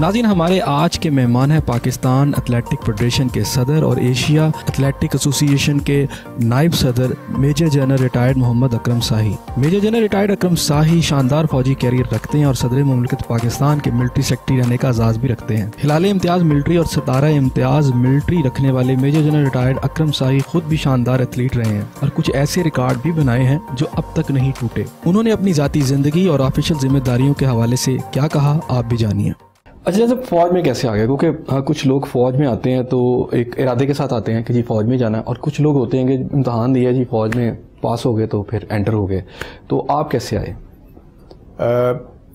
ناظرین، ہمارے آج کے مہمان ہیں پاکستان اتلیٹک فیڈریشن کے صدر اور ایشیا اتلیٹک ایسوسی ایشن کے نائب صدر major general retired Muhammad Akram Sahi. Major general retired Akram Sahi شاندار فوجی کیریئر رکھتے ہیں اور صدر مملکت پاکستان کے ملٹری سیکٹری رہنے کا اعزاز بھی رکھتے ہیں۔ ہلال امتیاز ملٹری اور ستارہ امتیاز ملٹری رکھنے والے major general retired Akram Sahi خود بھی شاندار ایتھلیٹ رہے ہیں اور کچھ ایسے ریکارڈ بھی بنائے ہیں جو اب تک نہیں ٹوٹے۔ انہوں نے اپنی ذاتی زندگی اور آفیشل ذمہ داریوں کے حوالے سے کیا کہا، آپ بھی جانیے۔ اچھا جیسے فوج میں کیسے آ گیا؟ کیونکہ ہاں کچھ لوگ فوج میں آتے ہیں تو ایک ارادے کے ساتھ آتے ہیں کہ جی فوج میں جانا ہے اور کچھ لوگ ہوتے ہیں کہ امتحان دیا جی فوج میں پاس ہو گئے تو پھر انٹر ہو گئے۔ تو آپ کیسے آئے؟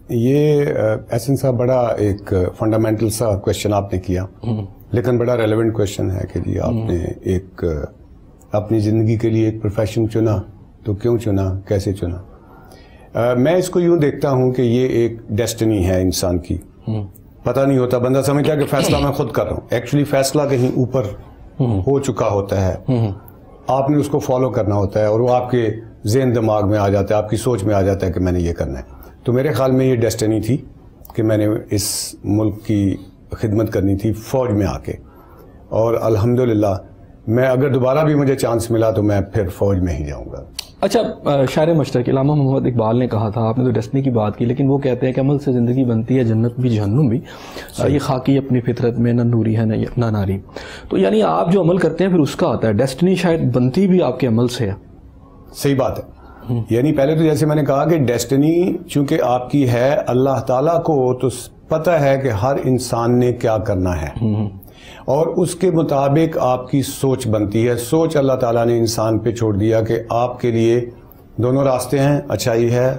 یہ ایسن صاحب بڑا ایک فنڈامنٹل سا کوشچن آپ نے کیا۔ لیکن بڑا ریلیونٹ کوشچن ہے کہ جی آپ نے ایک اپنی زندگی کے لیے ایک پروفیشن چنا تو کیوں چنا؟ کیسے چنا؟ میں اس کو یوں دیکھتا ہوں کہ یہ ایک ڈیسٹنی ہے انسان کی۔ پتہ نہیں ہوتا بندہ سمجھتا کہ فیصلہ میں خود کر رہا ہوں۔ ایکچولی فیصلہ کہیں اوپر ہو چکا ہوتا ہے۔ آپ نے اس کو فالو کرنا ہوتا ہے اور وہ آپ کے ذہن دماغ میں آ جاتا ہے آپ کی سوچ میں آ جاتا ہے کہ میں نے یہ کرنا ہے۔ تو میرے خیال میں یہ ڈیسٹنی تھی کہ میں نے اس ملک کی خدمت کرنی تھی فوج میں آ کے۔ اور الحمدللہ میں اگر دوبارہ بھی مجھے چانس ملا تو میں پھر فوج میں ہی جاؤں گا۔ اچھا شاعر مشترک علامہ محمد اقبال نے کہا تھا آپ نے تو ڈسنی کی بات کی لیکن وہ کہتے ہیں کہ عمل سے زندگی بنتی ہے جنت بھی جہنم بھی۔ یہ خاکی اپنی فطرت میں نہ نوری ہے نہ ناری۔ تو یعنی آپ جو عمل کرتے ہیں پھر اس کا آتا ہے۔ ڈیسٹنی شاید بنتی بھی آپ کے عمل سے ہے۔ صحیح بات ہے۔ یعنی پہلے تو جیسے میں نے کہا کہ ڈیسٹنی چونکہ آپ کی ہے اللہ تعالیٰ کو تو پتہ ہے کہ ہر انسان نے کیا کرنا ہے۔ اور اس کے مطابق آپ کی سوچ بنتی ہے۔ سوچ اللہ تعالیٰ نے انسان پہ چھوڑ دیا کہ آپ کے لیے دونوں راستے ہیں اچھائی ہے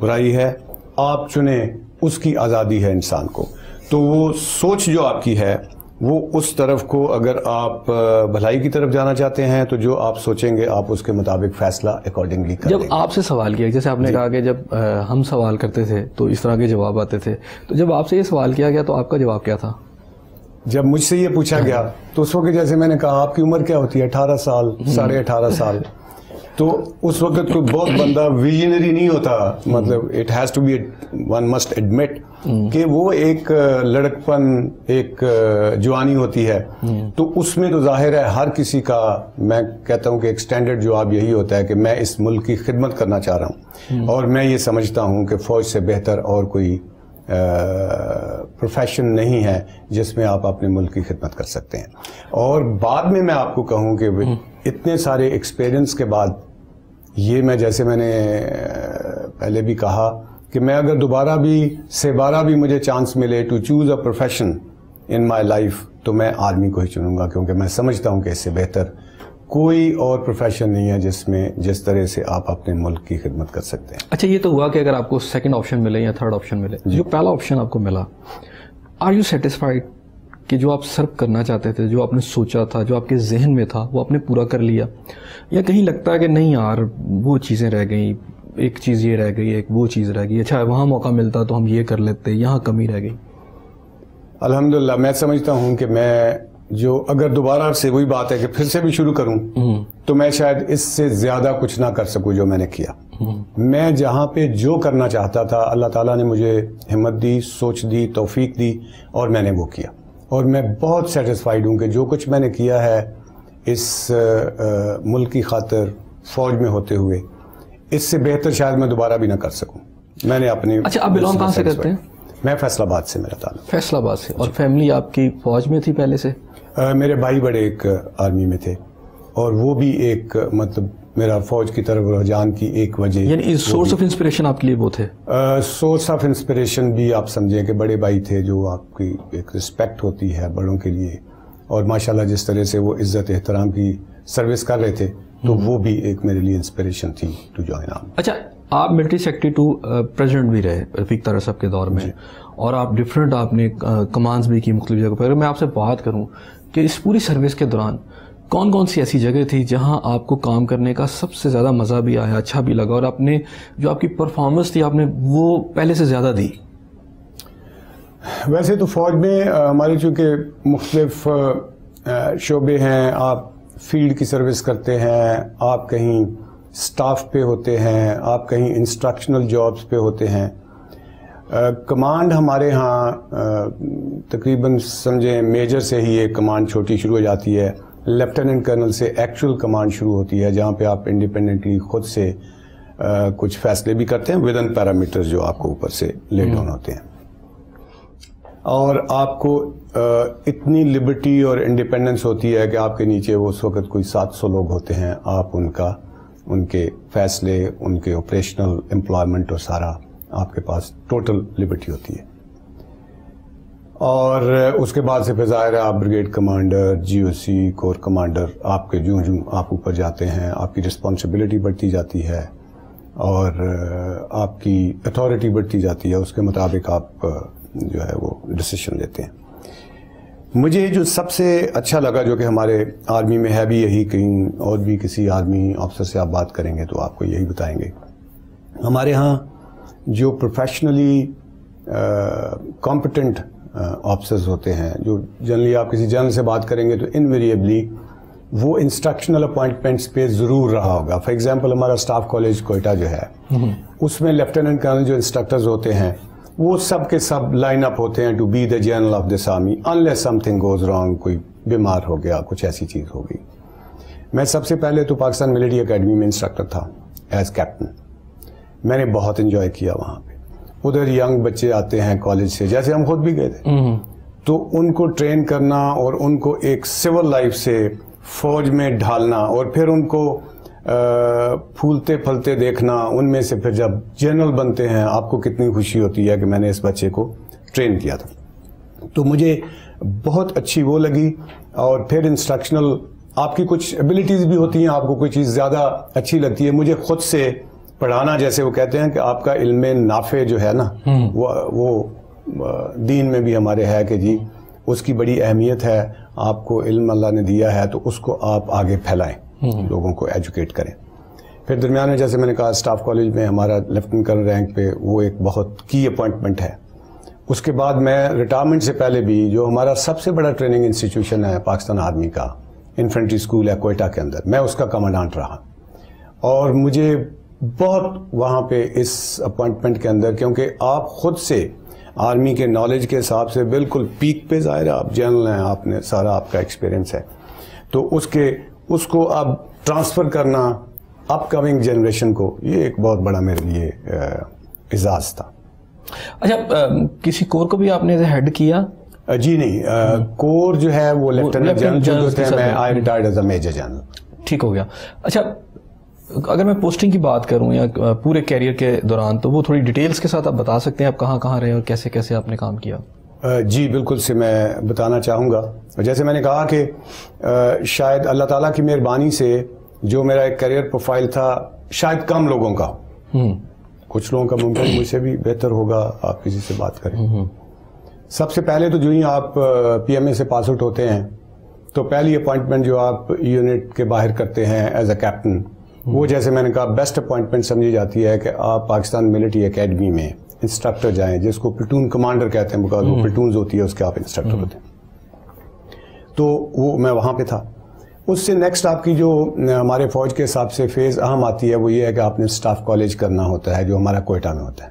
برائی ہے۔ آپ چنیں اس کی آزادی ہے انسان کو۔ تو وہ سوچ جو آپ کی ہے وہ اس طرف کو اگر آپ بھلائی کی طرف جانا چاہتے ہیں تو جو آپ سوچیں گے آپ اس کے مطابق فیصلہ اکارڈنگلی جب آپ سے سوال کیا جیسے آپ نے جی۔ کہا کہ جب ہم سوال کرتے تھے تو اس طرح کے جواب آتے تھے۔ تو جب آپ سے یہ سوال کیا گیا تو آپ کا جواب کیا تھا؟ جب مجھ سے یہ پوچھا گیا، تو اس وقت جیسے میں نے کہا، آپ کی عمر کیا ہوتی ہے؟ اٹھارہ سال، ساڑھے اٹھارہ سال۔ تو اس وقت کوئی بہت بندہ ویژنری نہیں ہوتا۔ مطلب it has to be one must admit کہ وہ ایک لڑکپن، ایک جوانی ہوتی ہے۔ تو اس میں تو ظاہر ہے ہر کسی کا، میں کہتا ہوں کہ ایک سٹینڈرڈ جواب یہی ہوتا ہے کہ میں اس ملک کی خدمت کرنا چاہ رہا ہوں۔ اور میں یہ سمجھتا ہوں کہ فوج سے بہتر اور کوئی پروفیشن نہیں ہے جس میں آپ اپنے ملک کی خدمت کر سکتے ہیں۔ اور بعد میں میں آپ کو کہوں کہ اتنے سارے ایکسپیرینس کے بعد یہ میں جیسے میں نے پہلے بھی کہا کہ میں اگر دوبارہ بھی سے بارہ بھی مجھے چانس ملے to choose a profession in my life تو میں آرمی کو ہی چنوں گا کیونکہ میں سمجھتا ہوں کہ اس سے بہتر کوئی اور پروفیشن نہیں ہے جس میں جس طرح سے آپ اپنے ملک کی خدمت کر سکتے ہیں۔ اچھا یہ تو ہوا کہ اگر آپ کو سیکنڈ آپشن ملے یا تھرڈ آپشن ملے جی۔ جو پہلا آپشن آپ کو ملا آر یو سیٹسفائڈ کہ جو آپ سرو کرنا چاہتے تھے جو آپ نے سوچا تھا جو آپ کے ذہن میں تھا وہ آپ نے پورا کر لیا؟ یا کہیں لگتا ہے کہ نہیں یار وہ چیزیں رہ گئیں ایک چیز یہ رہ گئی ایک وہ چیز رہ گئی اچھا وہاں موقع ملتا تو ہم یہ کر لیتے یہاں کمی رہ گئی۔ الحمدللہ میں سمجھتا ہوں کہ میں جو اگر دوبارہ سے وہی بات ہے کہ پھر سے بھی شروع کروں تو میں شاید اس سے زیادہ کچھ نہ کر سکوں جو میں نے کیا۔ میں جہاں پہ جو کرنا چاہتا تھا اللہ تعالیٰ نے مجھے ہمت دی سوچ دی توفیق دی اور میں نے وہ کیا۔ اور میں بہت سیٹسفائیڈ ہوں کہ جو کچھ میں نے کیا ہے اس ملک کی خاطر فوج میں ہوتے ہوئے اس سے بہتر شاید میں دوبارہ بھی نہ کر سکوں۔ میں نے اپنی اچھا آپ بلونگ کہاں سے کرتے ہیں؟ میں فیصل آباد سے میرا تعلق۔ فیصل آباد سے۔ اور فیملی آپ کی فوج میں تھی پہلے سے؟ میرے بھائی بڑے ایک آرمی میں تھے اور وہ بھی ایک مطلب میرا فوج کی طرف رجحان کی ایک وجہ یعنی سورس آف انسپریشن آپ کے لیے وہ تھے؟ سورس آف انسپریشن بھی آپ سمجھیں کہ بڑے بھائی تھے جو آپ کی ایک رسپیکٹ ہوتی ہے بڑوں کے لیے اور ماشاءاللہ جس طرح سے وہ عزت احترام کی سروس کر رہے تھے تو وہ بھی ایک میرے لیے انسپریشن تھی ٹو جوائن آرم اچھا آپ ملٹری سیکٹری ٹو پریزیڈنٹ بھی رہے رفیق تارا صاحب کے دور میں جی۔ اور آپ ڈفرینٹ آپ نے کمانڈز بھی کی مختلف جگہ پر۔ میں آپ سے بات کروں کہ اس پوری سروس کے دوران کون کون سی ایسی جگہ تھی جہاں آپ کو کام کرنے کا سب سے زیادہ مزہ بھی آیا اچھا بھی لگا، اور آپ نے جو آپ کی پرفارمنس تھی، آپ نے وہ پہلے سے زیادہ دی؟ ویسے تو فوج میں ہماری چونکہ مختلف شعبے ہیں، آپ فیلڈ کی سروس کرتے ہیں، آپ کہیں سٹاف پہ ہوتے ہیں، آپ کہیں انسٹرکشنل جابز پہ ہوتے ہیں۔ کمانڈ ہمارے ہاں تقریباً سمجھیں میجر سے ہی ایک کمانڈ چھوٹی شروع ہو جاتی ہے۔ لیفٹیننٹ کرنل سے ایکچول کمانڈ شروع ہوتی ہے جہاں پہ آپ انڈیپینڈنٹلی خود سے کچھ فیصلے بھی کرتے ہیں ود ان پیرامیٹر جو آپ کو اوپر سے لے ڈاؤن ہوتے ہیں۔ اور آپ کو اتنی لبرٹی اور انڈیپینڈنس ہوتی ہے کہ آپ کے نیچے وہ اس وقت کوئی سات سو لوگ ہوتے ہیں آپ ان کا ان کے فیصلے ان کے آپریشنل امپلائمنٹ اور سارا۔ آپ کے پاس ٹوٹل لبرٹی ہوتی ہے۔ اور اس کے بعد سے پھر ظاہر ہے آپ brigade commander G O C corps commander آپ کے جوں جوں آپ اوپر جاتے ہیں، آپ کی رسپانسبلٹی بڑھتی جاتی ہے اور آپ کی اتھارٹی بڑھتی جاتی ہے، اس کے مطابق آپ جو ہے وہ ڈسیشن لیتے ہیں۔ مجھے جو سب سے اچھا لگا جو کہ ہمارے آرمی میں ہے، بھی یہی کہیں اور بھی کسی آرمی آفسر سے آپ بات کریں گے تو آپ کو یہی بتائیں گے۔ ہمارے ہاں جو پروفیشنلی کمپٹنٹ آفسرز ہوتے ہیں، جو جنرلی آپ کسی جنرل سے بات کریں گے تو انویریبلی وہ انسٹرکشنل اپوائنٹمنٹس پہ ضرور رہا ہوگا۔ فار ایگزامپل ہمارا اسٹاف کالج کوئٹہ جو ہے، اس میں لیفٹیننٹ کرنل جو انسٹرکٹرز ہوتے ہیں، وہ سب کے سب لائن اپ ہوتے ہیں to be the general of this army unless something goes wrong کوئی بیمار ہو گیا، کچھ ایسی چیز ہو گئی۔ میں سب سے پہلے تو پاکستان ملٹری اکیڈمی میں انسٹرکٹر تھا ایز کیپٹن میں نے بہت انجوائے کیا وہاں پہ۔ ادھر ینگ بچے آتے ہیں کالج سے جیسے ہم خود بھی گئے تھے۔ تو ان کو ٹرین کرنا اور ان کو ایک سول لائف سے فوج میں ڈھالنا اور پھر ان کو پھولتے پھلتے دیکھنا ان میں سے پھر جب جنرل بنتے ہیں آپ کو کتنی خوشی ہوتی ہے کہ میں نے اس بچے کو ٹرین کیا تھا۔ تو مجھے بہت اچھی وہ لگی اور پھر انسٹرکشنل آپ کی کچھ ابلیٹیز بھی ہوتی ہیں آپ کو کوئی چیز زیادہ اچھی لگتی ہے مجھے خود سے پڑھانا جیسے وہ کہتے ہیں کہ آپ کا علم نافع جو ہے نا وہ دین میں بھی ہمارے ہے کہ جی اس کی بڑی اہمیت ہے آپ کو علم اللہ نے دیا ہے تو اس کو آپ آگے پھیلائیں لوگوں کو ایجوکیٹ کریں۔ پھر درمیان میں جیسے میں نے کہا اسٹاف کالج میں ہمارا لیفٹنٹ کرنل رینک پہ وہ ایک بہت کی اپوائنٹمنٹ ہے۔ اس کے بعد میں ریٹائرمنٹ سے پہلے بھی جو ہمارا سب سے بڑا ٹریننگ انسٹیٹیوشن ہے پاکستان آرمی کا انفینٹری اسکول ہے کوئٹہ کے اندر میں اس کا کمانڈانٹ رہا۔ اور مجھے بہت وہاں پہ اس اپوائنٹمنٹ کے اندر کیونکہ آپ خود سے آرمی کے نالج کے حساب سے بالکل پیک پہ ظاہر ہے آپ جنرل ہیں آپ نے سارا آپ کا ایکسپیرینس ہے۔ تو اس کے اس کو اب ٹرانسفر کرنا اپ کمنگ جنریشن کو یہ ایک بہت بڑا میرے لیے اعزاز تھا۔ اچھا کسی کور کو بھی آپ نے ہیڈ کیا؟ جی نہیں کور جو ہے وہ لیفٹیننٹ جنرل جو ہوتے ہیں میں I retired as a major general ٹھیک ہو گیا۔ اچھا اگر میں پوسٹنگ کی بات کروں یا پورے کیریئر کے دوران تو وہ تھوڑی ڈیٹیلز کے ساتھ آپ بتا سکتے ہیں آپ کہاں کہاں رہے اور کیسے کیسے آپ نے کام کیا؟ جی بالکل سے میں بتانا چاہوں گا۔ جیسے میں نے کہا کہ شاید اللہ تعالیٰ کی مہربانی سے جو میرا ایک کیریئر پروفائل تھا شاید کم لوگوں کا۔ کچھ لوگوں کا ممکن مجھ سے بھی بہتر ہوگا آپ کسی سے بات کریں۔ سب سے پہلے تو جو ہی آپ پی ایم اے سے پاس آؤٹ ہوتے ہیں تو پہلی اپوائنٹمنٹ جو آپ یونٹ کے باہر کرتے ہیں ایز اے کیپٹن وہ جیسے میں نے کہا بیسٹ اپوائنٹمنٹ سمجھی جاتی ہے کہ آپ پاکستان ملٹری اکیڈمی میں انسٹرکٹر جائیں جس کو پلٹون کمانڈر کہتے ہیں بکاز وہ پلٹونز ہوتی ہے اس کے آپ انسٹرکٹر ہوتے ہیں۔ تو وہ میں وہاں پہ تھا۔ اس سے نیکسٹ آپ کی جو ہمارے فوج کے حساب سے فیز اہم آتی ہے وہ یہ ہے کہ آپ نے اسٹاف کالج کرنا ہوتا ہے جو ہمارا کوئٹہ میں ہوتا ہے۔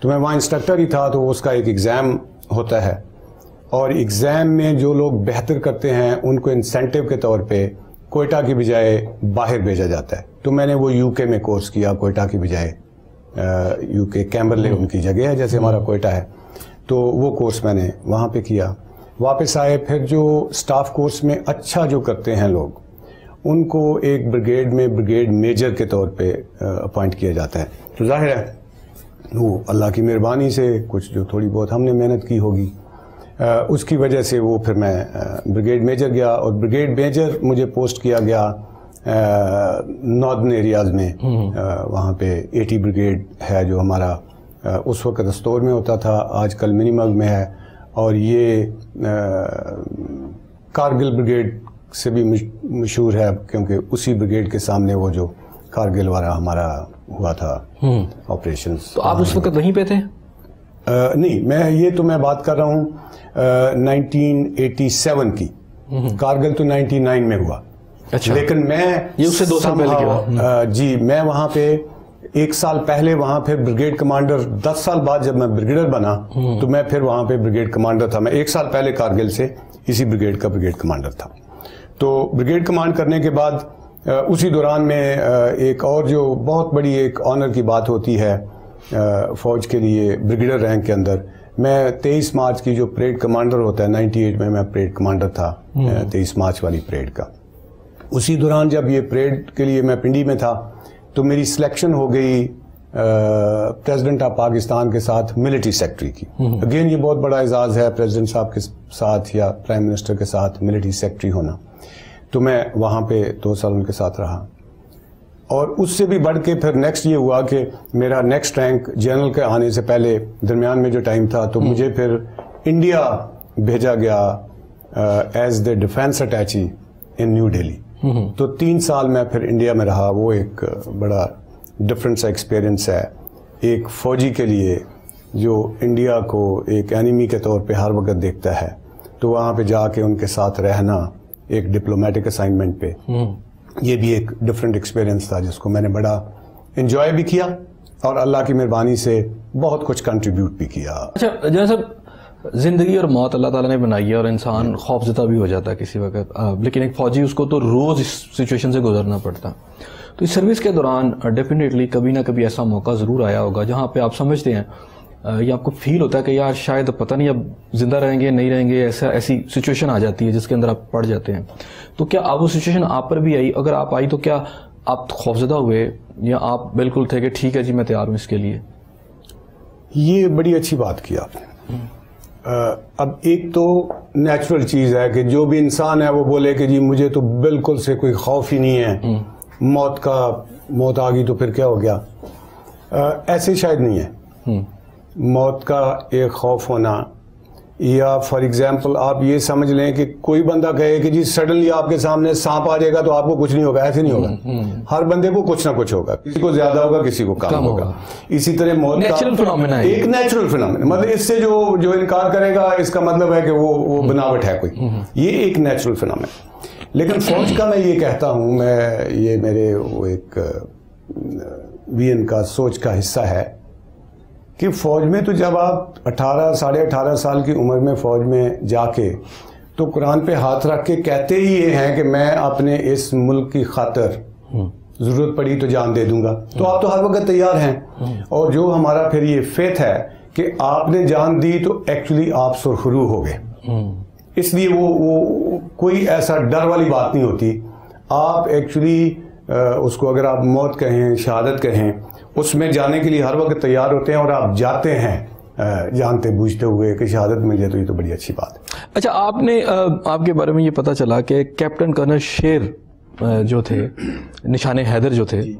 تو میں وہاں انسٹرکٹر ہی تھا تو اس کا ایک ایگزام ہوتا ہے۔ اور ایگزام میں جو لوگ بہتر کرتے ہیں ان کو انسینٹیو کے طور پہ کوئٹہ کی بجائے باہر بھیجا جاتا ہے۔ تو میں نے وہ یو کے میں کورس کیا، کوئٹہ کی بجائے یو کے کیمبرلے ان کی جگہ ہے، جیسے ہمارا کوئٹہ ہے۔ تو وہ کورس میں نے وہاں پہ کیا۔ واپس آئے، پھر جو سٹاف کورس میں اچھا جو کرتے ہیں لوگ، ان کو ایک بریگیڈ میں بریگیڈ میجر کے طور پہ اپوائنٹ کیا جاتا ہے۔ تو ظاہر ہے، وہ اللہ کی مہربانی سے کچھ جو تھوڑی بہت ہم نے محنت کی ہوگی۔ اس کی وجہ سے وہ پھر میں بریگیڈ میجر گیا اور بریگیڈ میجر مجھے پوسٹ کیا گیا ناردن ایریاز میں وہاں پہ ایٹی بریگیڈ ہے جو ہمارا اس وقت دستور میں ہوتا تھا آج کل منیمل میں ہے اور یہ کارگل بریگیڈ سے بھی مشہور ہے کیونکہ اسی بریگیڈ کے سامنے وہ جو کارگل والا ہمارا ہوا تھا آپریشن تو آپ اس وقت وہیں پہ تھے؟ نہیں میں یہ تو میں بات کر رہا ہوں نائنٹین ایٹی سیون کی۔ کارگل تو نائنٹی نائن میں ہوا۔ اچھا۔ لیکن میں جی میں وہاں پہ ایک سال پہلے وہاں پھر بریگیڈ کمانڈر دس سال بعد جب میں بریگیڈر بنا تو میں پھر وہاں پہ بریگیڈ کمانڈر تھا۔ میں ایک سال پہلے کارگل سے اسی بریگیڈ کا بریگیڈ کمانڈر تھا۔ تو بریگیڈ کمانڈ کرنے کے بعد اسی دوران میں ایک اور جو بہت بڑی ایک آنر کی بات ہوتی ہے فوج کے لیے بریگیڈر رینک کے اندر میں تیئیس مارچ کی جو پریڈ کمانڈر ہوتا ہے نائنٹی ایٹ میں میں پریڈ کمانڈر تھا تیئیس مارچ والی پریڈ کا۔ اسی دوران جب یہ پریڈ کے لیے میں پنڈی میں تھا تو میری سلیکشن ہو گئی پریزیڈنٹ آف پاکستان کے ساتھ ملٹری سیکٹری کی۔ اگین یہ بہت بڑا اعزاز ہے پریزیڈنٹ صاحب کے ساتھ یا پرائم منسٹر کے ساتھ ملٹری سیکٹری ہونا۔ تو میں وہاں پہ دو سال ان کے ساتھ رہا۔ اور اس سے بھی بڑھ کے پھر نیکسٹ یہ ہوا کہ میرا نیکسٹ رینک جنرل کے آنے سے پہلے درمیان میں جو ٹائم تھا تو مجھے پھر انڈیا بھیجا گیا as the defence attache in New Delhi تو تین سال میں پھر انڈیا میں رہا۔ وہ ایک بڑا ڈفرینٹ سا ایکسپیرئنس ہے۔ ایک فوجی کے لیے جو انڈیا کو ایک اینیمی کے طور پہ ہر وقت دیکھتا ہے۔ تو وہاں پہ جا کے ان کے ساتھ رہنا ایک ڈپلومیٹک اسائنمنٹ پہ۔ یہ بھی ایک ڈفرینٹ ایکسپیرئنس تھا جس کو میں نے بڑا انجوائے بھی کیا اور اللہ کی مہربانی سے بہت کچھ کنٹریبیوٹ بھی کیا۔ اچھا جیسے زندگی اور موت اللہ تعالیٰ نے بنائی ہے اور انسان خوف زدہ بھی ہو جاتا ہے کسی وقت۔ لیکن ایک فوجی، اس کو تو روز اس سچویشن سے گزرنا پڑتا۔ تو اس سروس کے دوران ڈیفینیٹلی کبھی نہ کبھی ایسا موقع ضرور آیا ہوگا جہاں پہ آپ سمجھتے ہیں یا آپ کو فیل ہوتا ہے کہ یار شاید پتہ نہیں اب زندہ رہیں گے نہیں رہیں گے ایسا ایسی سچویشن آ جاتی ہے جس کے اندر آپ پڑ جاتے ہیں۔ تو کیا آپ وہ سچویشن آپ پر بھی آئی؟ اگر آپ آئی تو کیا آپ خوفزدہ ہوئے یا آپ بالکل تھے کہ ٹھیک ہے جی میں تیار ہوں اس کے لیے؟ یہ بڑی اچھی بات کی آپ نے۔ اب ایک تو نیچرل چیز ہے کہ جو بھی انسان ہے وہ بولے کہ جی مجھے تو بالکل سے کوئی خوف ہی نہیں ہے۔ موت کا موت آ گئی تو پھر کیا ہو گیا؟ ایسے شاید نہیں ہے۔ موت کا ایک خوف ہونا۔ یا فار ایگزامپل آپ یہ سمجھ لیں کہ کوئی بندہ کہے کہ جی سڈنلی آپ کے سامنے سانپ آ جائے گا تو آپ کو کچھ نہیں ہوگا ایسے نہیں ہوگا۔ ہر بندے کو کچھ نہ کچھ ہوگا کسی کو زیادہ ہوگا کسی کو کم ہوگا۔ اسی طرح موت کا ایک نیچرل فنامنا مطلب اس سے جو جو انکار کرے گا اس کا مطلب ہے کہ وہ وہ بناوٹ ہے کوئی۔ یہ ایک نیچرل فنامنا لیکن فوج کا میں یہ کہتا ہوں میں یہ میرے ایک وی این کا سوچ کا حصہ ہے۔ کہ فوج میں تو جب آپ اٹھارہ ساڑھے اٹھارہ سال کی عمر میں فوج میں جا کے تو قرآن پہ ہاتھ رکھ کے کہتے ہی یہ ہیں کہ میں اپنے اس ملک کی خاطر ضرورت پڑی تو جان دے دوں گا۔ تو آپ تو ہر وقت تیار ہیں۔ اور جو ہمارا پھر یہ فیت ہے کہ آپ نے جان دی تو ایکچولی آپ سرخرو ہو گئے۔ اس لیے وہ وہ کوئی ایسا ڈر والی بات نہیں ہوتی۔ آپ ایکچولی اس کو اگر آپ موت کہیں شہادت کہیں اس میں جانے کے لیے ہر وقت تیار ہوتے ہیں اور آپ جاتے ہیں جانتے بوجھتے ہوئے کہ شہادت مل جائے تو یہ تو بڑی اچھی بات ہے۔ اچھا آپ نے آپ کے بارے میں یہ پتا چلا کہ کیپٹن کرنل شیر جو تھے نشان حیدر جو تھے جی۔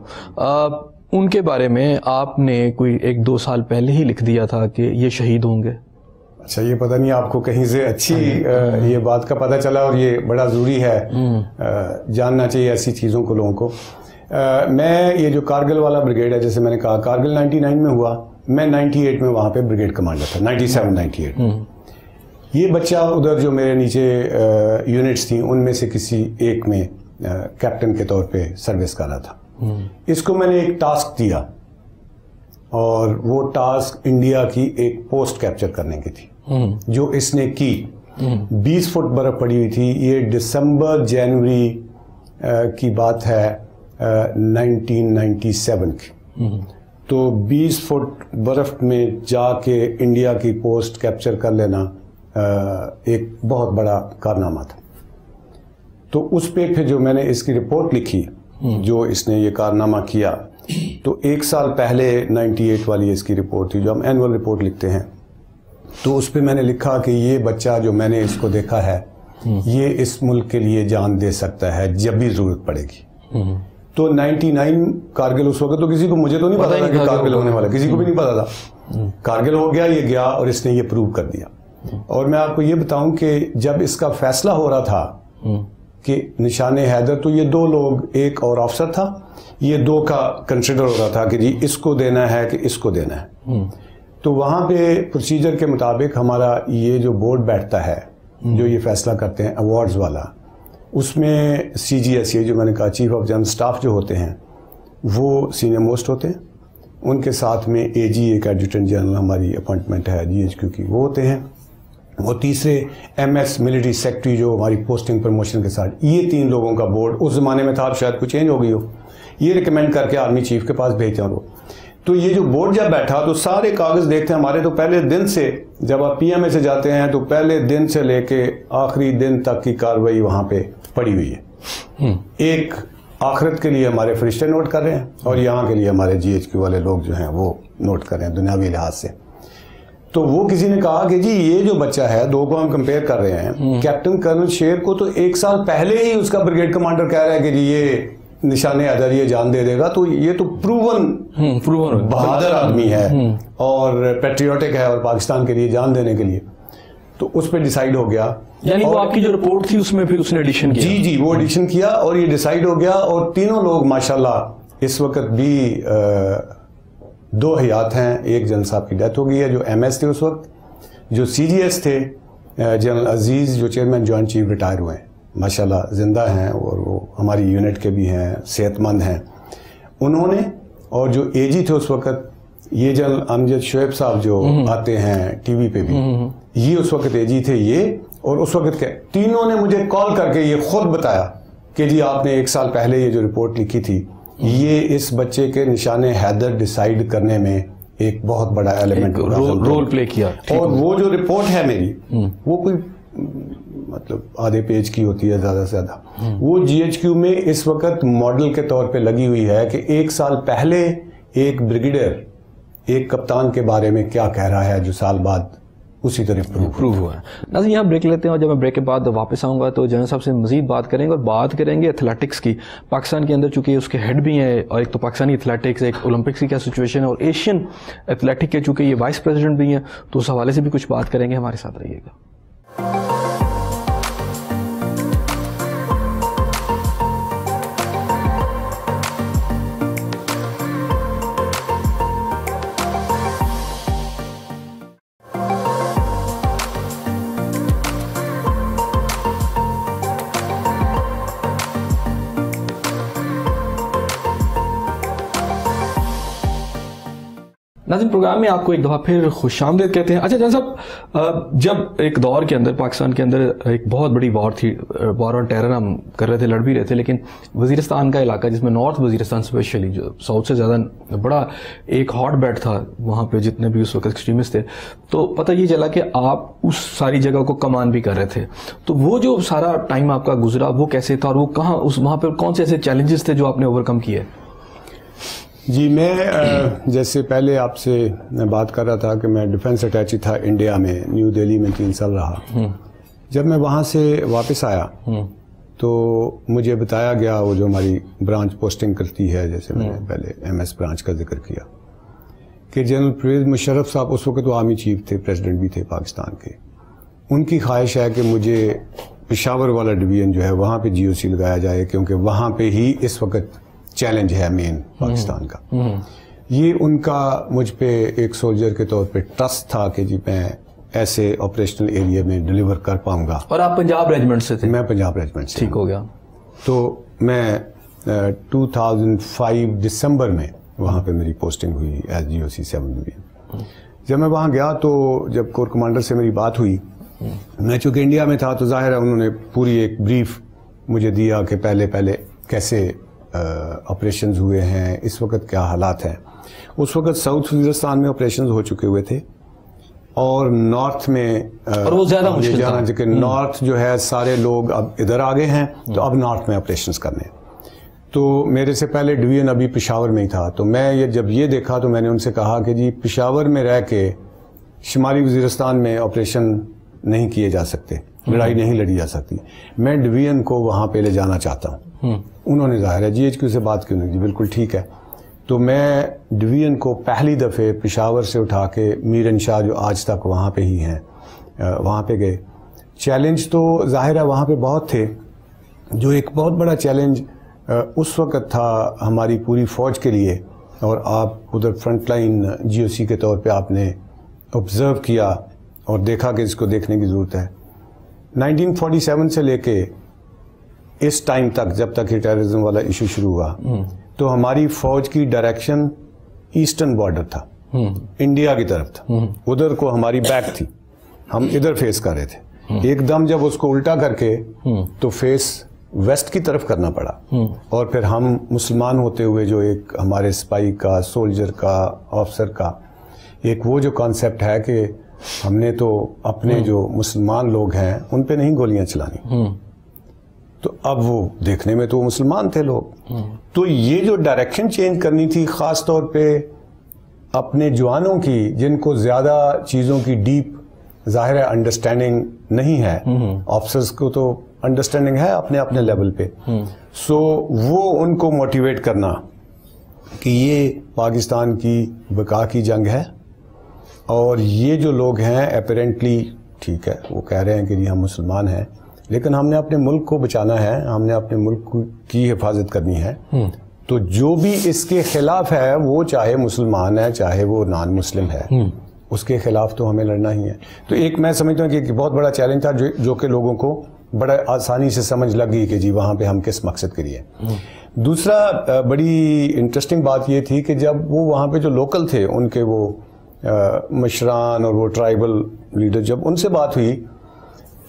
ان کے بارے میں آپ نے کوئی ایک دو سال پہلے ہی لکھ دیا تھا کہ یہ شہید ہوں گے؟ اچھا یہ پتہ نہیں آپ کو کہیں سے اچھی یہ بات کا پتہ چلا اور یہ بڑا ضروری ہے۔ جاننا چاہیے ایسی چیزوں کو لوگوں کو۔ میں یہ جو کارگل والا بریگیڈ ہے جیسے میں نے کہا کارگل نائنٹی نائن میں ہوا میں نائنٹی ایٹ میں وہاں پہ بریگیڈ کمانڈر تھا نائنٹی سیون نائنٹی ایٹ۔ یہ بچہ ادھر جو میرے نیچے یونٹس تھیں ان میں سے کسی ایک میں کیپٹن کے طور پہ سروس کر رہا تھا۔ اس کو میں نے ایک ٹاسک دیا اور وہ ٹاسک انڈیا کی ایک پوسٹ کیپچر کرنے کی تھی جو اس نے کی۔ بیس فٹ برف پڑی ہوئی تھی۔ یہ دسمبر جنوری کی بات ہے۔ نائنٹین نائنٹی سیون کی۔ تو بیس فٹ برف میں جا کے انڈیا کی پوسٹ کیپچر کر لینا ایک بہت بڑا کارنامہ تھا۔ تو اس پہ پھر جو میں نے اس کی رپورٹ لکھی، جو اس نے یہ کارنامہ کیا، تو ایک سال پہلے نائنٹی ایٹ والی اس کی رپورٹ تھی، جو ہم اینول رپورٹ لکھتے ہیں۔ تو اس پہ میں نے لکھا کہ یہ بچہ جو میں نے اس کو دیکھا ہے، یہ اس ملک کے لیے جان دے سکتا ہے، جب بھی ضرورت پڑے گی۔ تو نائنٹی نائن کارگل اس وقت تو کسی کو مجھے تو نہیں پتا تھا کہ کارگل ہونے والا کسی کو بھی نہیں پتا تھا۔ کارگل ہو گیا یہ گیا اور اس نے یہ پروو کر دیا۔ اور میں آپ کو یہ بتاؤں کہ جب اس کا فیصلہ ہو رہا تھا کہ نشان حیدر تو یہ دو لوگ ایک اور آفسر تھا یہ دو کا کنسیڈر ہو رہا تھا کہ جی اس کو دینا ہے کہ اس کو دینا ہے۔ تو وہاں پہ پروسیجر کے مطابق ہمارا یہ جو بورڈ بیٹھتا ہے جو یہ فیصلہ کرتے ہیں ایوارڈز والا اس میں سی جی ایس یہ جو میں نے کہا چیف آف جنرل سٹاف جو ہوتے ہیں، وہ سینئر موسٹ ہوتے ہیں۔ ان کے ساتھ میں اے جی ایک ایڈجوٹنٹ جنرل ہماری اپوائنٹمنٹ ہے جی ایچ کیو کی، وہ ہوتے ہیں۔ وہ تیسرے ایم ایس ملٹری سیکٹری جو ہماری پوسٹنگ پروموشن کے ساتھ، یہ تین لوگوں کا بورڈ اس زمانے میں تھا، اب شاید کچھ چینج ہو گئی ہو۔ یہ ریکمینڈ کر کے آرمی چیف کے پاس بھیجتے ہیں وہ تو یہ جو بورڈ جب بیٹھا تو سارے کاغذ دیکھتے ہیں، ہمارے تو پہلے دن سے جب آپ پی ایم اے سے جاتے ہیں تو پہلے دن سے لے کے آخری دن تک کی کاروائی وہاں پہ پڑی ہوئی ہے۔ ایک آخرت کے لیے ہمارے فرشتے نوٹ کر رہے ہیں اور یہاں کے لیے ہمارے جی ایچ کیو والے لوگ جو ہیں وہ نوٹ کر رہے ہیں دنیاوی لحاظ سے۔ تو وہ کسی نے کہا کہ جی یہ جو بچہ ہے دو کو ہم کمپیئر کر رہے ہیں کیپٹن کرنل شیر کو تو ایک سال پہلے ہی اس کا بریگیڈ کمانڈر کہہ رہا ہے کہ جی یہ نشان حیدر یہ جان دے دے گا تو یہ تو پروون بہادر آدمی ہے اور پیٹریوٹک ہے اور پاکستان کے لیے جان دینے کے لیے۔ تو اس پہ ڈیسائیڈ ہو گیا۔ یعنی وہ آپ کی جو رپورٹ تھی اس میں پھر اس نے ایڈیشن کیا۔ جی جی وہ ایڈیشن کیا اور یہ ڈیسائیڈ ہو گیا اور تینوں لوگ ماشاءاللہ اس وقت بھی دو حیات ہیں۔ ایک جنرل صاحب کی ڈیتھ ہو گئی ہے جو ایم ایس تھے اس وقت جو سی جی ایس تھے۔ جنرل عزیز جو چیئرمین جوائنٹ چیف ریٹائر ہوئے۔ ہیں ماشاءاللہ زندہ ہیں اور وہ ہماری یونٹ کے بھی ہیں صحت مند ہیں۔ انہوں نے اور جو اے جی تھے اس وقت یہ جنرل امجد شعیب صاحب جو آتے ہیں ٹی وی پہ بھی یہ اس وقت اے جی تھے یہ اور اس وقت کیا تینوں نے مجھے کال کر کے یہ خود بتایا کہ جی آپ نے ایک سال پہلے یہ جو رپورٹ لکھی تھی یہ اس بچے کے نشان حیدر ڈیسائیڈ کرنے میں ایک بہت بڑا ایلیمنٹ رول پلے کیا۔ اور وہ جو رپورٹ ہے میری وہ کوئی مطلب آدھے پیج کی ہوتی ہے زیادہ سے زیادہ۔ وہ جی ایچ کیو میں اس وقت ماڈل کے طور پہ لگی ہوئی ہے کہ ایک سال پہلے ایک بریگیڈر ایک کپتان کے بارے میں کیا کہہ رہا ہے جو سال بعد اسی طرح پروو ہوا ہے۔ ناظرین، یہاں بریک لیتے ہیں اور جب میں بریک کے بعد واپس آؤں گا تو جنرل صاحب سے مزید بات کریں گے اور بات کریں گے ایتھلیٹکس کی۔ پاکستان کے اندر چونکہ اس کے ہیڈ بھی ہیں اور ایک تو پاکستانی ایتھلیٹکس ایک اولمپکس کی کیا سچویشن ہے اور ایشین ایتھلیٹک کے چونکہ یہ وائس پریزیڈنٹ بھی ہیں تو اس حوالے سے بھی کچھ بات کریں گے۔ ہمارے ساتھ رہیے گا۔ ناظرین، پروگرام میں آپ کو ایک دفعہ پھر خوش آمدید کہتے ہیں۔ اچھا جان صاحب جب ایک دور کے اندر، پاکستان کے اندر ایک بہت بڑی وار تھی، وار آن ٹیرر ہم کر رہے تھے، لڑ بھی رہے تھے، لیکن وزیرستان کا علاقہ، جس میں نارتھ وزیرستان اسپیشلی جو ساؤتھ سے زیادہ بڑا ایک ہاٹ بیٹ تھا وہاں پہ، جتنے بھی اس وقت ایکسٹریمسٹ تھے، تو پتہ یہ چلا کہ آپ اس ساری جگہ کو کمان بھی کر رہے تھے۔ تو وہ جو سارا ٹائم آپ کا گزرا، وہ کیسے تھا اور وہ کہاں، اس وہاں پہ کون سے ایسے چیلنجز تھے جو آپ نے اوور کم کیے؟ جی میں جیسے پہلے آپ سے میں بات کر رہا تھا کہ میں ڈیفنس اٹیچی تھا انڈیا میں نیو دہلی میں تین سال رہا۔ جب میں وہاں سے واپس آیا تو مجھے بتایا گیا وہ جو ہماری برانچ پوسٹنگ کرتی ہے جیسے میں نے پہلے ایم ایس برانچ کا ذکر کیا کہ جنرل پرویز مشرف صاحب اس وقت وہ آرمی چیف تھے پریزیڈنٹ بھی تھے پاکستان کے۔ ان کی خواہش ہے کہ مجھے پشاور والا ڈویژن جو ہے وہاں پہ جی او سی لگایا جائے کیونکہ وہاں پہ ہی اس وقت چیلنج ہے مین پاکستان کا۔ یہ ان کا مجھ پہ ایک سولجر کے طور پہ ٹرسٹ تھا کہ جی میں ایسے آپریشنل ایریا میں ڈلیور کر پاؤں گا۔ اور آپ پنجاب ریجمنٹ سے تھے؟ میں پنجاب ریجمنٹ سے۔ ٹھیک ہو گیا۔ تو میں ٹو تھاؤزینڈ فائیو دسمبر میں وہاں پہ میری پوسٹنگ ہوئی as G O C seven division جب میں وہاں گیا تو جب کور کمانڈر سے میری بات ہوئی میں چونکہ انڈیا میں تھا تو ظاہر ہے انہوں نے پوری ایک بریف مجھے دیا کہ پہلے پہلے کیسے آپریشنز ہوئے ہیں اس وقت کیا حالات ہیں؟ اس وقت ساؤتھ وزیرستان میں آپریشنز ہو چکے ہوئے تھے اور نارتھ میں اور وہ زیادہ مشکل جانا کہ نارتھ جو ہے سارے لوگ اب ادھر آگے ہیں تو اب نارتھ میں آپریشنز کرنے تو میرے سے پہلے ڈویژن ابھی پشاور میں ہی تھا۔ تو میں یہ جب یہ دیکھا تو میں نے ان سے کہا کہ جی پشاور میں رہ کے شمالی وزیرستان میں آپریشن نہیں کیے جا سکتے لڑائی نہیں لڑی جا سکتی۔ میں ڈویژن کو وہاں پہ لے جانا چاہتا ہوں۔ انہوں نے ظاہر ہے جی ایچ کیو سے بات کیوں نہیں جی بالکل ٹھیک ہے۔ تو میں ڈویژن کو پہلی دفعہ پشاور سے اٹھا کے میرن شاہ جو آج تک وہاں پہ ہی ہیں وہاں پہ گئے۔ چیلنج تو ظاہر ہے وہاں پہ بہت تھے۔ جو ایک بہت بڑا چیلنج اس وقت تھا ہماری پوری فوج کے لیے۔ اور آپ ادھر فرنٹ لائن جی او سی کے طور پہ آپ نے آبزرو کیا اور دیکھا کہ اس کو دیکھنے کی ضرورت ہے۔ نائنٹین فورٹی سیون سے لے کے اس ٹائم تک جب تک یہ ٹیررزم والا ایشو شروع ہوا تو ہماری فوج کی ڈائریکشن ایسٹرن بارڈر تھا انڈیا کی طرف تھا۔ ادھر کو ہماری بیک تھی۔ ہم ادھر فیس کر رہے تھے۔ ایک دم جب اس کو الٹا کر کے تو فیس ویسٹ کی طرف کرنا پڑا۔ اور پھر ہم مسلمان ہوتے ہوئے جو ایک ہمارے سپائی کا سولجر کا آفسر کا ایک وہ جو کانسیپٹ ہے کہ ہم نے تو اپنے جو مسلمان لوگ ہیں ان پہ نہیں گولیاں چلانی۔ تو اب وہ دیکھنے میں تو وہ مسلمان تھے لوگ۔ تو یہ جو ڈائریکشن چینج کرنی تھی خاص طور پہ اپنے جوانوں کی جن کو زیادہ چیزوں کی ڈیپ ظاہر ہے انڈرسٹینڈنگ نہیں ہے۔ آفسرس کو تو انڈرسٹینڈنگ ہے اپنے اپنے لیول پہ۔ سو وہ ان کو موٹیویٹ کرنا کہ یہ پاکستان کی بقا کی جنگ ہے اور یہ جو لوگ ہیں اپیرنٹلی ٹھیک ہے وہ کہہ رہے ہیں کہ یہ ہم مسلمان ہیں۔ لیکن ہم نے اپنے ملک کو بچانا ہے ہم نے اپنے ملک کی حفاظت کرنی ہے۔ تو جو بھی اس کے خلاف ہے وہ چاہے مسلمان ہے چاہے وہ نان مسلم ہے اس کے خلاف تو ہمیں لڑنا ہی ہے۔ تو ایک میں سمجھتا ہوں کہ بہت بڑا چیلنج تھا جو کہ لوگوں کو بڑا آسانی سے سمجھ لگ گئی کہ جی وہاں پہ ہم کس مقصد کے لیے۔ دوسرا بڑی انٹرسٹنگ بات یہ تھی کہ جب وہ وہاں پہ جو لوکل تھے ان کے وہ مشران اور وہ ٹرائبل لیڈر جب ان سے بات ہوئی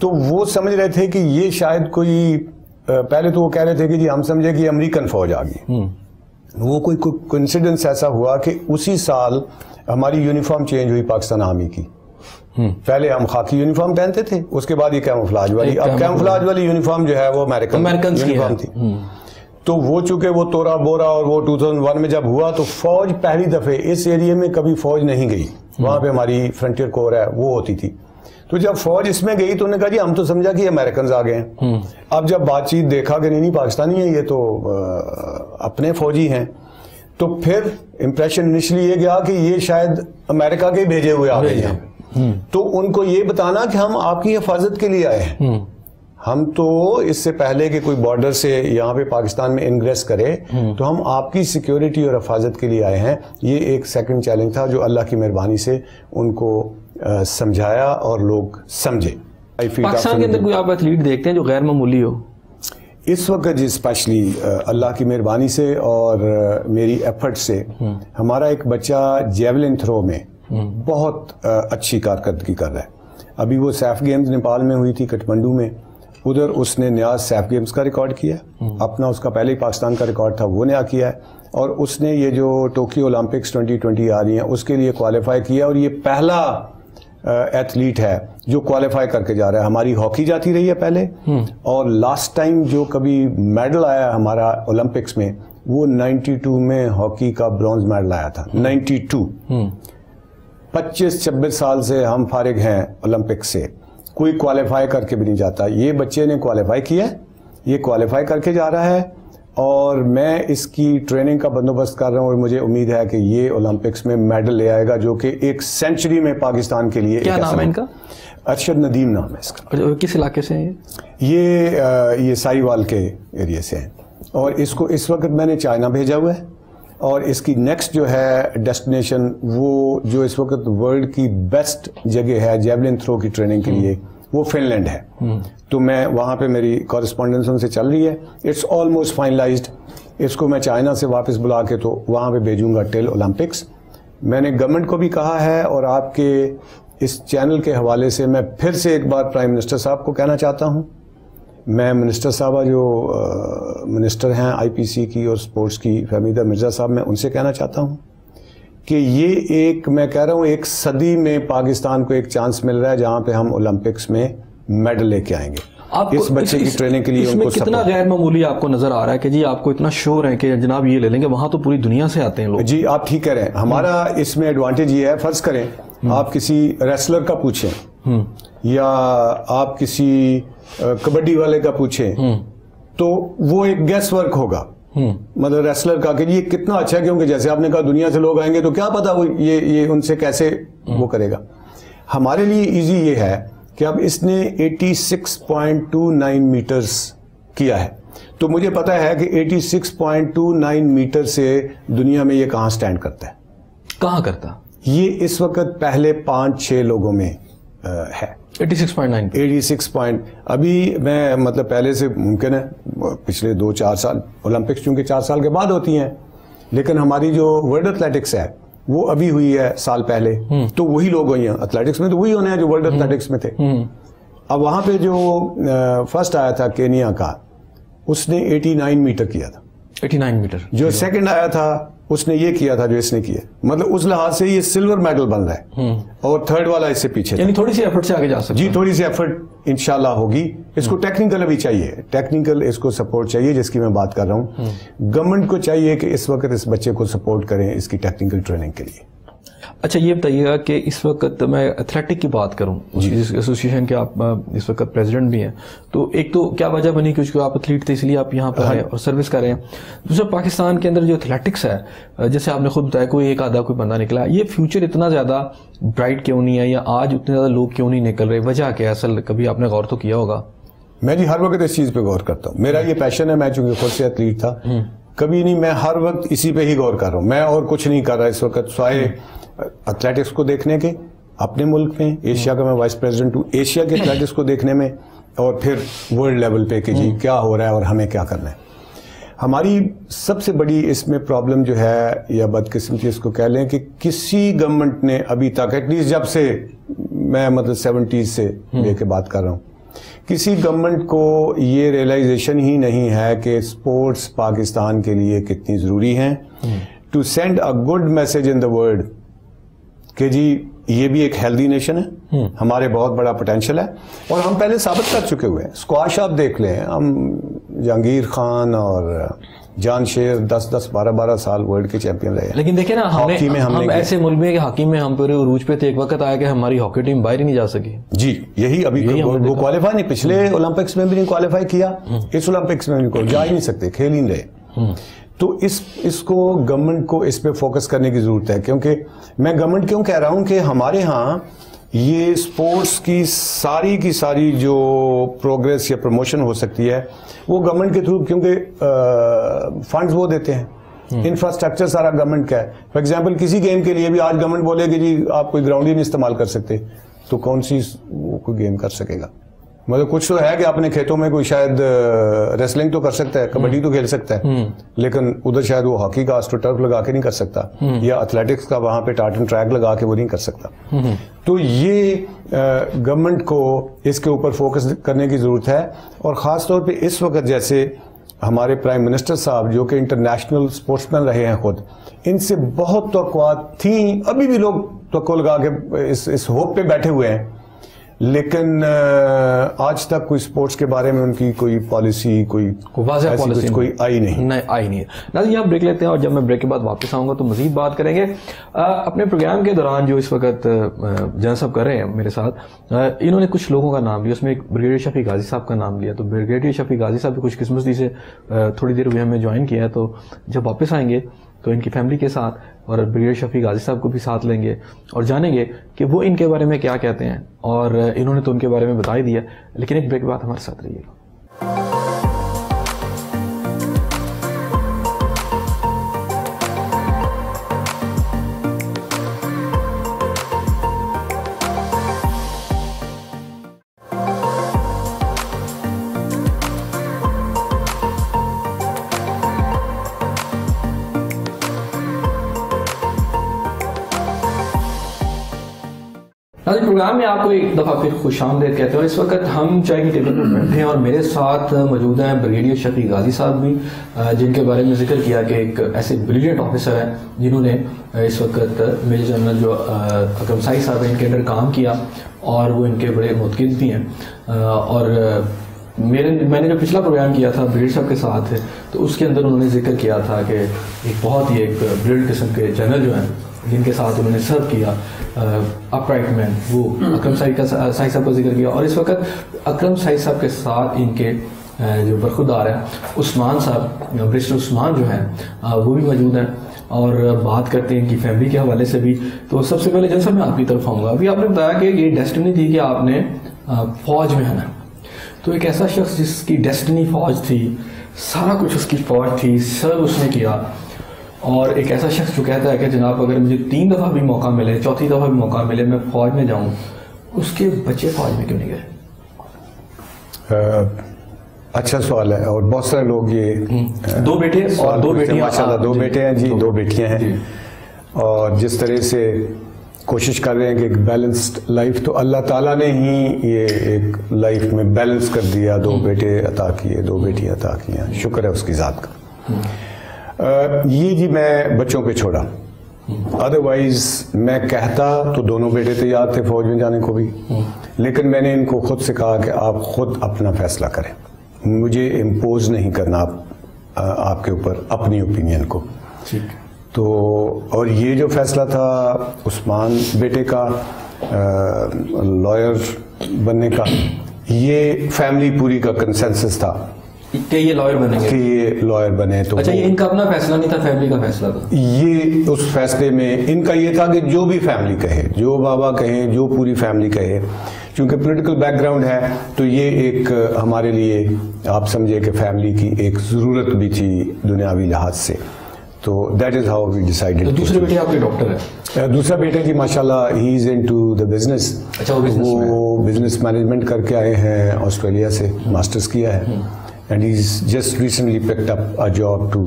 تو وہ سمجھ رہے تھے کہ یہ شاید کوئی پہلے تو وہ کہہ رہے تھے کہ جی ہم سمجھے کہ امریکن فوج آ گئی۔ وہ کوئی کوئنسیڈنس ایسا ہوا کہ اسی سال ہماری یونیفارم چینج ہوئی پاکستان آرمی کی۔ پہلے ہم خاکی یونیفارم پہنتے تھے اس کے بعد یہ کیموفلاج والی۔ اب کیموفلاج والی یونیفارم جو ہے وہ امیرکن یونیفارم تھی۔ تو وہ چونکہ وہ تورا بورا اور وہ ٹو تھاؤزنڈ ون میں جب ہوا تو فوج پہلی دفعہ اس ایریے میں کبھی فوج نہیں گئی۔ وہاں پہ ہماری فرنٹیئر کور ہے وہ ہوتی تھی۔ تو جب فوج اس میں گئی تو انہوں نے کہا جی ہم تو سمجھا کہ امیرکنز آ گئے ہیں۔ اب جب بات چیت دیکھا کہ نہیں نہیں پاکستانی ہے یہ تو اپنے فوجی ہیں۔ تو پھر امپریشن انیشلی یہ گیا کہ یہ شاید امریکہ کے بھیجے ہوئے آ گئے ہیں۔ تو ان کو یہ بتانا کہ ہم آپ کی حفاظت کے لیے آئے ہیں۔ ہم تو اس سے پہلے کہ کوئی بارڈر سے یہاں پہ پاکستان میں انگریس کرے تو ہم آپ کی سیکیورٹی اور حفاظت کے لیے آئے ہیں۔ یہ ایک سیکنڈ چیلنج تھا جو اللہ کی مہربانی سے ان کو سمجھایا اور لوگ سمجھے۔ پاکستان کے اندر کوئی آپ ایتھلیٹ دیکھتے ہیں جو غیر معمولی ہو؟ اس وقت جی اسپیشلی اللہ کی مہربانی سے اور میری ایفرٹ سے ہمارا ایک بچہ جیولن تھرو میں بہت اچھی کارکردگی کر رہا ہے۔ ابھی وہ سیف گیمز نیپال میں ہوئی تھی کٹمنڈو میں۔ ادھر اس نے نیاز سیف گیمز کا ریکارڈ کیا۔ اپنا اس کا پہلے ہی پاکستان کا ریکارڈ تھا وہ نیا کیا ہے۔ اور اس نے یہ جو ٹوکیو اولمپکس ٹوئنٹی ٹوئنٹی آ رہی ہیں اس کے لیے کوالیفائی کیا اور یہ پہلا ایتھلیٹ ہے جو کوالیفائی کر کے جا رہا ہے۔ ہماری ہاکی جاتی رہی ہے پہلے۔ اور لاسٹ ٹائم جو کبھی میڈل آیا ہمارا اولمپکس میں وہ نائنٹی ٹو میں ہاکی کا برونز میڈل آیا تھا۔ Ninety two. پچیس چھبیس سال سے ہم فارغ ہیں اولمپک سے۔ کوئی کوالیفائی کر کے بھی نہیں جاتا۔ یہ بچے نے کوالیفائی کیا یہ کوالیفائی کر کے جا رہا ہے۔ اور میں اس کی ٹریننگ کا بندوبست کر رہا ہوں اور مجھے امید ہے کہ یہ اولمپکس میں میڈل لے آئے گا جو کہ ایک سینچری میں پاکستان کے لیے کیا نام ہے ان کا؟ ارشد ندیم نام ہے اس کا۔ کس علاقے سے ہیں یہ؟ یہ سائی وال کے ایریے سے ہیں۔ اور اس کو اس وقت میں نے چائنا بھیجا ہوا ہے۔ اور اس کی نیکسٹ جو ہے ڈیسٹینیشن وہ جو اس وقت ورلڈ کی بیسٹ جگہ ہے جیولن تھرو کی ٹریننگ کے لیے۔ وہ فن لینڈ ہے۔ تو میں وہاں پہ میری کورسپونڈنس ان سے چل رہی ہے۔ اٹس آلموسٹ فائنلائزڈ اس کو میں چائنا سے واپس بلا کے تو وہاں پہ بھیجوں گا ٹیل اولمپکس۔ میں نے گورنمنٹ کو بھی کہا ہے اور آپ کے اس چینل کے حوالے سے میں پھر سے ایک بار پرائم منسٹر صاحب کو کہنا چاہتا ہوں۔ میں منسٹر صاحبہ جو منسٹر ہیں آئی پی سی کی اور سپورٹس کی، فہمیدہ مرزا صاحب، میں ان سے کہنا چاہتا ہوں۔ کہ یہ ایک میں کہہ رہا ہوں ایک صدی میں پاکستان کو ایک چانس مل رہا ہے جہاں پہ ہم اولمپکس میں میڈل لے کے آئیں گے۔ اس بچے کی ٹریننگ کے لیے ان کو کتنا غیر معمولی آپ کو نظر آ رہا ہے کہ جی آپ کو اتنا شور ہے کہ جناب یہ لے لیں گے وہاں تو پوری دنیا سے آتے ہیں لوگ۔ جی آپ ٹھیک کہہ رہے ہیں۔ ہمارا اس میں ایڈوانٹیج یہ ہے فرض کریں آپ کسی ریسلر کا پوچھیں یا آپ کسی کبڈی والے کا پوچھیں تو وہ ایک گیس ورک ہوگا۔ مطلب ریسلر کا کہ یہ کتنا اچھا ہے کیونکہ جیسے آپ نے کہا دنیا سے لوگ آئیں گے تو کیا پتا وہ یہ یہ ان سے کیسے وہ کرے گا۔ ہمارے لیے ایزی یہ ہے کہ اب اس نے eighty six point two nine metres کیا ہے۔ تو مجھے پتا ہے کہ eighty six point two nine metre سے دنیا میں یہ کہاں سٹینڈ کرتا ہے۔ کہاں کرتا؟ یہ اس وقت پہلے پانچ چھ لوگوں میں ہے۔ Eighty six point nine eighty six point ابھی میں مطلب پہلے سے ممکن ہے پچھلے دو چار سال اولمپکس چونکہ چار سال کے بعد ہوتی ہیں لیکن ہماری جو ورلڈ اتھلیٹکس ہے وہ ابھی ہوئی ہے سال پہلے تو وہی لوگ ہوئی ہیں۔ اتھلیٹکس میں تو وہی ہونے ہیں جو ورلڈ اتھلیٹکس میں تھے۔ اب وہاں پہ جو فرسٹ آیا تھا کینیا کا اس نے ایٹی نائن میٹر کیا تھا۔ ایٹی نائن میٹر جو سیکنڈ آیا تھا اس نے یہ کیا تھا جو اس نے کیا۔ مطلب اس لحاظ سے یہ سلور میڈل بن رہا ہے۔ اور تھرڈ والا اس سے پیچھے یعنی تھوڑی سی ایفرٹ سے آگے جا سکتے جی تھوڑی سی ایفرٹ انشاءاللہ ہوگی۔ اس کو ٹیکنیکل ابھی چاہیے۔ ٹیکنیکل اس کو سپورٹ چاہیے جس کی میں بات کر رہا ہوں۔ گورنمنٹ کو چاہیے کہ اس وقت اس بچے کو سپورٹ کریں اس کی ٹیکنیکل ٹریننگ کے لیے۔ اچھا یہ بتائیے گا کہ اس وقت میں ایتھلیٹک کی بات کروں ایسوسیشن کے آپ اس وقت پریزیڈنٹ بھی ہیں۔ تو ایک تو کیا وجہ بنی کہ آپ ایتھلیٹ تھے اس لیے آپ یہاں پر آئے اور سروس کر رہے ہیں؟ دوسرا پاکستان کے اندر جو ایتھلیٹکس ہے جیسے آپ نے خود بتایا کوئی ایک آدھا کوئی بندہ نکلا یہ فیوچر اتنا زیادہ برائٹ کیوں نہیں ہے یا آج اتنے زیادہ لوگ کیوں نہیں نکل رہے؟ وجہ کیا اصل کبھی آپ نے غور تو کیا ہوگا؟ میں جی ہر وقت اس چیز پہ غور کرتا ہوں۔ میرا یہ پیشن ہے میں چونکہ خود سے ایتھلیٹ تھا کبھی نہیں میں ہر وقت اسی پہ ہی غور کر رہا ہوں۔ میں اور کچھ نہیں کر رہا اس وقت سوائے اتھلیٹکس کو دیکھنے کے اپنے ملک میں ایشیا کا میں وائس پریزیڈنٹ ہوں ایشیا کے اتھلیٹکس کو دیکھنے میں اور پھر ورلڈ لیول پہ کہ جی کیا ہو رہا ہے اور ہمیں کیا کرنا ہے۔ ہماری سب سے بڑی اس میں پرابلم جو ہے یا بدقسمتی اس کو کہہ لیں کہ کسی گورنمنٹ نے ابھی تک ایٹ لیسٹ جب سے میں مطلب سیونٹیز سے لے کے بات کر رہا ہوں کسی گورنمنٹ کو یہ ریئلائزیشن ہی نہیں ہے کہ اسپورٹس پاکستان کے لیے کتنی ضروری ہیں۔ To send a good message in the world کہ جی یہ بھی ایک ہیلدی نیشن ہے۔ ہمارے بہت بڑا پوٹینشیل ہے۔ اور ہم پہلے ثابت کر چکے ہوئے ہیں۔ اسکواش آپ دیکھ لیں۔ ہم جہانگیر خان اور جان شیر دس دس بارہ بارہ سال ورلڈ کے چیمپئن رہے لیکن دیکھیں نا ہاکی میں ہم ایسے ملک میں کہ ہاکی میں ہم پورے عروج پہ تھے ایک وقت آیا کہ ہماری ہاکی ٹیم باہر ہی نہیں جا سکی۔ جی یہی ابھی وہ کوالیفائی نہیں پچھلے اولمپکس میں بھی نہیں کوالیفائی کیا۔ اس اولمپکس میں بھی جا ہی نہیں سکتے کھیل ہی نہیں رہے۔ تو اس اس کو گورنمنٹ کو اس پہ فوکس کرنے کی ضرورت ہے کیونکہ میں گورنمنٹ کیوں کہہ رہا ہوں کہ ہمارے ہاں یہ سپورٹس کی ساری کی ساری جو پروگریس یا پروموشن ہو سکتی ہے وہ گورنمنٹ کے تھرو کیونکہ فنڈز وہ دیتے ہیں۔ انفراسٹرکچر سارا گورنمنٹ کا ہے۔ فار ایگزامپل کسی گیم کے لیے بھی آج گورنمنٹ بولے کہ جی آپ کوئی گراؤنڈ ہی نہیں استعمال کر سکتے۔ تو کون سی وہ کوئی گیم کر سکے گا؟ مطلب کچھ تو ہے کہ اپنے کھیتوں میں کوئی شاید ریسلنگ تو کر سکتا ہے کبڈی تو کھیل سکتا ہے۔ لیکن ادھر شاید وہ ہاکی کا ٹرف لگا کے نہیں کر سکتا یا اتھلیٹکس کا وہاں پہ ٹارٹن ٹریک لگا کے وہ نہیں کر سکتا۔ تو یہ گورنمنٹ کو اس کے اوپر فوکس کرنے کی ضرورت ہے۔ اور خاص طور پہ اس وقت جیسے ہمارے پرائم منسٹر صاحب جو کہ انٹرنیشنل اسپورٹس مین رہے ہیں خود ان سے بہت توقعات تھیں۔ ابھی بھی لوگ توقع لگا کے اس ہوپ پہ بیٹھے ہوئے ہیں۔ لیکن آج تک کوئی سپورٹس کے بارے میں ان کی کوئی پالیسی کوئی واضح پالیسی کوئی آئی نہیں۔ نہیں آئی نہیں ہے۔ ناظرین یہاں بریک لیتے ہیں اور جب میں بریک کے بعد واپس آؤں گا تو مزید بات کریں گے۔ اپنے پروگرام کے دوران جو اس وقت جن صاحب کر رہے ہیں میرے ساتھ انہوں نے کچھ لوگوں کا نام لیا اس میں ایک بریگیڈیئر شفیع غازی صاحب کا نام لیا۔ تو بریگیڈیئر شفیع غازی صاحب بھی کچھ قسمتی سے تھوڑی دیر ہوئی ہمیں جوائن کیا ہے تو جب واپس آئیں گے تو ان کی فیملی کے ساتھ اور بریگیڈ شفیع غازی صاحب کو بھی ساتھ لیں گے اور جانیں گے کہ وہ ان کے بارے میں کیا کہتے ہیں اور انہوں نے تو ان کے بارے میں بتا ہی دیا لیکن ایک بریک بات ہمارے ساتھ رہیے گا پروگرام میں آپ کو ایک دفعہ پھر خوش آمدید کہتے ہیں اس وقت ہم چائے کی ٹیبل پر بیٹھے ہیں اور میرے ساتھ موجود ہیں بریگیڈیئر شفیع غازی صاحب بھی جن کے بارے میں ذکر کیا کہ ایک ایسے بریلینٹ آفیسر ہیں جنہوں نے اس وقت میجر جنرل جو اکرم سائی صاحب ہیں، ان کے اندر کام کیا اور وہ ان کے بڑے متقد بھی ہیں اور میرے، میں نے جو پچھلا پروگرام کیا تھا بریڈ صاحب کے ساتھ، تو اس کے اندر انہوں نے ذکر کیا تھا کہ ایک بہت ہی ایک بریڈ قسم کے جنرل جو ہیں جن کے ساتھ انہوں نے سرو کیا اپرائٹ مین وہ اکرم سائی کا سائی صاحب کا ذکر کیا۔ اور اس وقت اکرم سائی صاحب کے ساتھ ان کے جو برخودار ہیں عثمان صاحب برسٹر عثمان جو ہیں وہ بھی موجود ہیں۔ اور بات کرتے ہیں ان کی فیملی کے حوالے سے بھی۔ تو سب سے پہلے جیسا میں آپ کی طرف آؤں گا۔ ابھی آپ نے بتایا کہ یہ ڈیسٹنی تھی کہ آپ نے فوج میں ہے نا تو ایک ایسا شخص جس کی ڈیسٹنی فوج تھی سارا کچھ اس کی فوج تھی سب اس نے کیا۔ اور ایک ایسا شخص جو کہتا ہے کہ جناب اگر مجھے تین دفعہ بھی موقع ملے چوتھی دفعہ بھی موقع ملے میں فوج میں جاؤں اس کے بچے فوج میں کیوں نہیں گئے؟ اچھا سوال ہے اور بہت سارے لوگ یہ دو بیٹے اور دو بیٹیاں دو جی، بیٹے ہیں جی دو بیٹیاں ہیں۔ جی۔ اور جس طرح سے کوشش کر رہے ہیں کہ ایک بیلنسڈ لائف تو اللہ تعالیٰ نے ہی یہ ایک لائف میں بیلنس کر دیا دو بیٹے عطا کیے دو بیٹیاں عطا کیا شکر ہے اس کی ذات کا۔ یہ جی میں بچوں پہ چھوڑا۔ ادروائز میں کہتا تو دونوں بیٹے تیار تھے فوج میں جانے کو بھی۔ لیکن میں نے ان کو خود سے کہا کہ آپ خود اپنا فیصلہ کریں۔ مجھے امپوز نہیں کرنا آپ آپ کے اوپر اپنی اوپینین کو۔ تو اور یہ جو فیصلہ تھا عثمان بیٹے کا لائر بننے کا یہ فیملی پوری کا کنسنسس تھا۔ کہ یہ لائر بنے گے۔ کہ یہ لائر بنے تو اچھا یہ ان کا اپنا فیصلہ نہیں تھا فیملی کا فیصلہ تھا۔ یہ اس فیصلے میں ان کا یہ تھا کہ جو بھی فیملی کہے جو بابا کہیں جو پوری فیملی کہے چونکہ پولیٹیکل بیک گراؤنڈ ہے تو یہ ایک ہمارے لیے آپ سمجھے کہ فیملی کی ایک ضرورت بھی تھی دنیاوی لحاظ سے۔ تو that is how we decide دوسرے بیٹے آپ کے ڈاکٹر ہے دوسرا بیٹا جی ماشاء اللہ he is into the the business وہ بزنس مینجمنٹ کر کے آئے ہیں آسٹریلیا سے ماسٹرز کیا ہے۔ He is just recently picked up a job to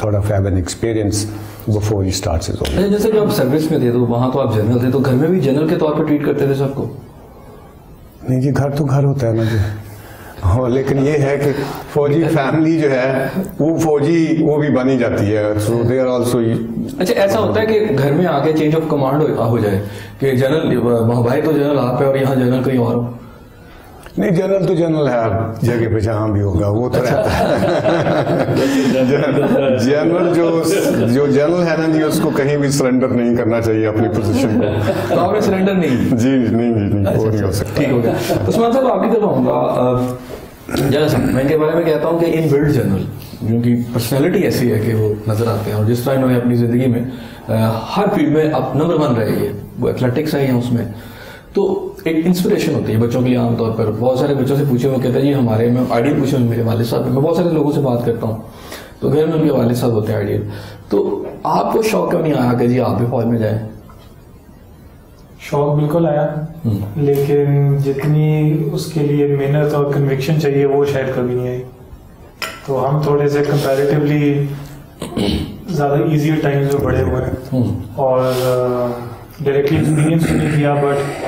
sort of have an experience before he starts his اچھا جیسے کہ آپ سروس میں تھے تو وہاں تو آپ جنرل تھے تو گھر میں بھی جنرل کے طور پر ٹریٹ کرتے تھے سب کو نہیں جی گھر تو گھر ہوتا ہے نا جی ہاں لیکن یہ ہے کہ فوجی فیملی جو ہے وہ فوجی وہ بھی بنی جاتی ہے سو دے آر آلسو اچھا ایسا ہوتا ہے کہ گھر میں آگے چینج آف کمانڈ ہو جائے کہ جنرل بھائی تو جنرل آپ ہے اور یہاں جنرل کہیں اور ہو نہیں جنرل تو جنرل ہے ہر جگہ پہ جہاں بھی ہوگا وہ تو رہتا ہے۔ جنرل۔ جو جو جنرل ہے نا جی اس کو کہیں بھی سرنڈر نہیں کرنا چاہیے اپنی پوزیشن کو۔ تو آپ نے سرنڈر نہیں۔ جی نہیں جی نہیں وہ نہیں ہو سکتا۔ ٹھیک ہو گیا۔ عثمان صاحب آپ کی طرف آؤں گا۔ میں ان کے بارے میں کہتا ہوں کہ ان بلڈ جنرل جن کی پرسنالٹی ایسی ہے کہ وہ نظر آتے ہیں اور جس طرح انہوں نے اپنی زندگی میں ہر فیلڈ میں اب نمبر ون رہے ہیں وہ ایتھلیٹکس آئی ہیں اس میں۔ تو ایک انسپریشن ہوتی ہے بچوں کے لیے عام طور پر. بہت سارے بچوں سے پوچھے وہ کہتے ہیں جی ہمارے میں آئیڈیل پوچھے میرے والد صاحب میں بہت سارے لوگوں سے بات کرتا ہوں۔ تو گھر میں ان کے والد صاحب ہوتے ہیں آئیڈیل تو آپ کو شوق کیوں نہیں آیا کہ جی آپ بھی فوج میں جائیں؟ شوق بالکل آیا لیکن جتنی اس کے لیے محنت اور کنوکشن چاہیے وہ شاید کبھی نہیں آئی۔ تو ہم تھوڑے سے کمپیریٹیولی زیادہ ایزی ٹائمز میں بڑے ہوئے ہیں۔ اور ڈائریکٹلی ایکسپیرینس بھی نہیں کیا بٹ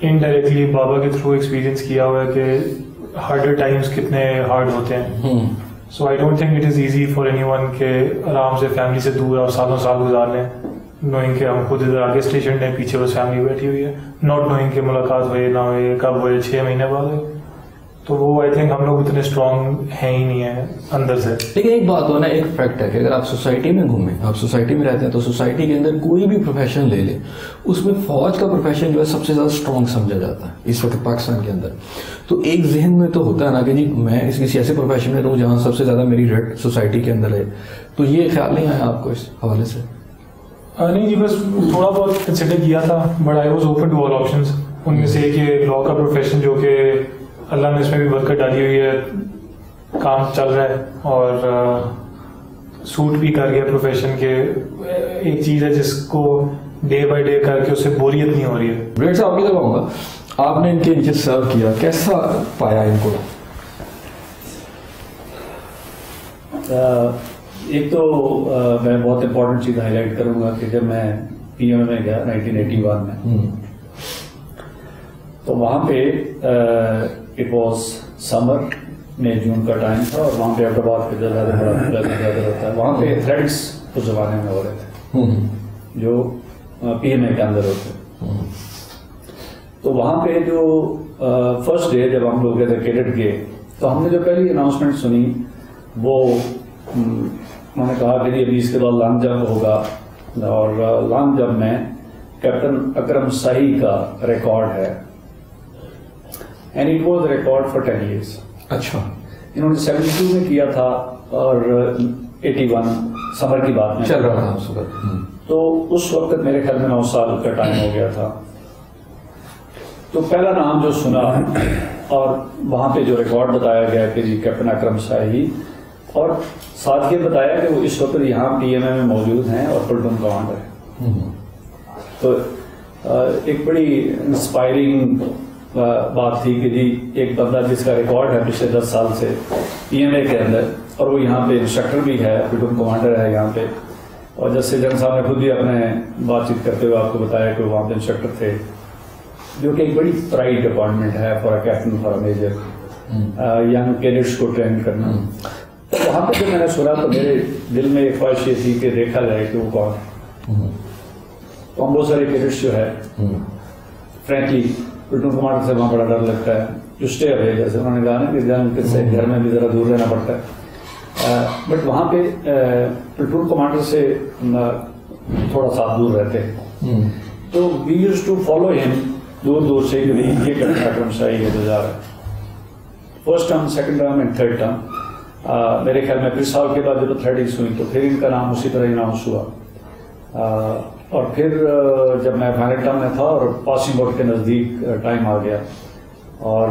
انڈائریکٹلی بابا کے تھرو ایکسپیرینس کیا ہوا ہے کہ ہارڈر ٹائمس کتنے ہارڈ ہوتے ہیں so I don't think it is easy for anyone کہ آرام سے فیملی سے دور اور سالوں سال گزار لیں نوئنگ کہ ہم خود ادھر آگے اسٹیشن ہیں پیچھے بس فیملی بیٹھی ہوئی ہے ناٹ نوئنگ کہ ملاقات ہوئے نہ ہوئے کب ہوئے چھ مہینے بعد ہوئے تو وہ آئی تھنک ہم لوگ اتنے اسٹرانگ ہیں ہی نہیں ہیں اندر سے۔ لیکن ایک بات ہونا ایک فیکٹ ہے کہ اگر آپ سوسائٹی میں گھومیں آپ سوسائٹی میں رہتے ہیں تو سوسائٹی کے اندر کوئی بھی پروفیشن لے لیں اس میں فوج کا پروفیشن جو ہے سب سے زیادہ اسٹرانگ سمجھا جاتا ہے اس وقت پاکستان کے اندر۔ تو ایک ذہن میں تو ہوتا ہے نا کہ جی میں اس کسی ایسے پروفیشن میں رہوں جہاں سب سے زیادہ میری ریٹ سوسائٹی کے اندر ہے۔ تو یہ خیال نہیں آیا آپ کو اس حوالے سے؟ نہیں جی بس تھوڑا بہت کنسیڈر کیا تھا۔ But I was open to all options ان میں سے ایک یہ لا کا پروفیشن جو کہ اللہ نے اس میں بھی برکت ڈالی ہوئی ہے۔ کام چل رہا ہے اور سوٹ بھی کر گیا پروفیشن کے۔ ایک چیز ہے جس کو ڈے بائی ڈے کر کے اس سے بوریت نہیں ہو رہی ہے۔ بریڈ صاحب کی طرف آؤں گا۔ آپ نے ان کے نیچے سرو کیا۔ کیسا پایا ان کو؟ ایک تو میں بہت امپورٹنٹ چیز ہائی لائٹ کروں گا کہ جب میں پی ایم اے میں گیا نائنٹین ایٹی ون میں تو وہاں پہ اٹ واز سمر مئی جون کا ٹائم تھا اور وہاں پہ احمدآباد پہ زیادہ ہوتا ہے وہاں پہ ایتھلیٹکس اس زمانے میں ہو رہے تھے۔ جو پی ایم اے کے اندر ہوتے۔ تو وہاں پہ جو فرسٹ ڈے جب ہم لوگ گئے تھے کیڈٹ گئے تو ہم نے جو پہلی اناؤنسمنٹ سنی وہ انہوں نے کہا کہ جی ابھی اس کے بعد لانگ جمپ ہوگا۔ اور لانگ جمپ میں کیپٹن اکرم ساہی کا ریکارڈ ہے۔ And it was record for ten years اچھا۔ انہوں نے سیونٹی ٹو میں کیا تھا اور ایٹی ون سمر کی بات میں چل رہا تھا۔ تو اس وقت میرے خیال میں نو سال کا ٹائم ہو گیا تھا۔ تو پہلا نام جو سنا اور وہاں پہ جو ریکارڈ بتایا گیا کہ جی کیپٹن اکرم شاہی اور ساتھ یہ بتایا کہ وہ اس وقت یہاں پی ایم اے میں موجود ہیں اور پلٹون کمانڈر ہیں۔ تو ایک بڑی انسپائرنگ بات تھی کہ جی ایک بندہ جس کا ریکارڈ ہے پچھلے دس سال سے پی ایم اے کے اندر اور وہ یہاں پہ انسٹرکٹر بھی ہے پٹون کمانڈر ہے یہاں پہ۔ اور جیسے جن صاحب نے خود بھی اپنے بات چیت کرتے ہوئے آپ کو بتایا کہ وہاں پہ انسٹرکٹر تھے جو کہ ایک بڑی پرائڈ اپارٹمنٹ ہے for a captain for a major. Young cadets کو ٹرین کرنا۔ وہاں پہ جب میں نے سنا تو میرے دل میں ایک خواہش یہ تھی کہ دیکھا جائے کہ وہ کون ہے۔ تو ہم بہت سارے کیڈٹس جو ہے فرینکلی پلٹون کمانڈر سے وہاں بڑا ڈر لگتا ہے جو اسٹے اوے جیسے انہوں نے کہا نا کہ جنگ سے گھر میں بھی ذرا دور رہنا پڑتا ہے۔ بٹ وہاں پہ پلٹون کمانڈر سے تھوڑا سا دور رہتے ہیں۔ تو وی یوز ٹو فالو ہم دور دور سے کہ بھائی یہ کرنا ٹرم ہے جو جا رہا ہے first term second term and third term میرے خیال میں پھر سال کے بعد جب تھرڈ ہوئی تو پھر ان کا نام اسی طرح اناؤنس ہوا۔ اور پھر جب میں فائنل ٹرم میں تھا اور پاسنگ آؤٹ کے نزدیک ٹائم آ گیا اور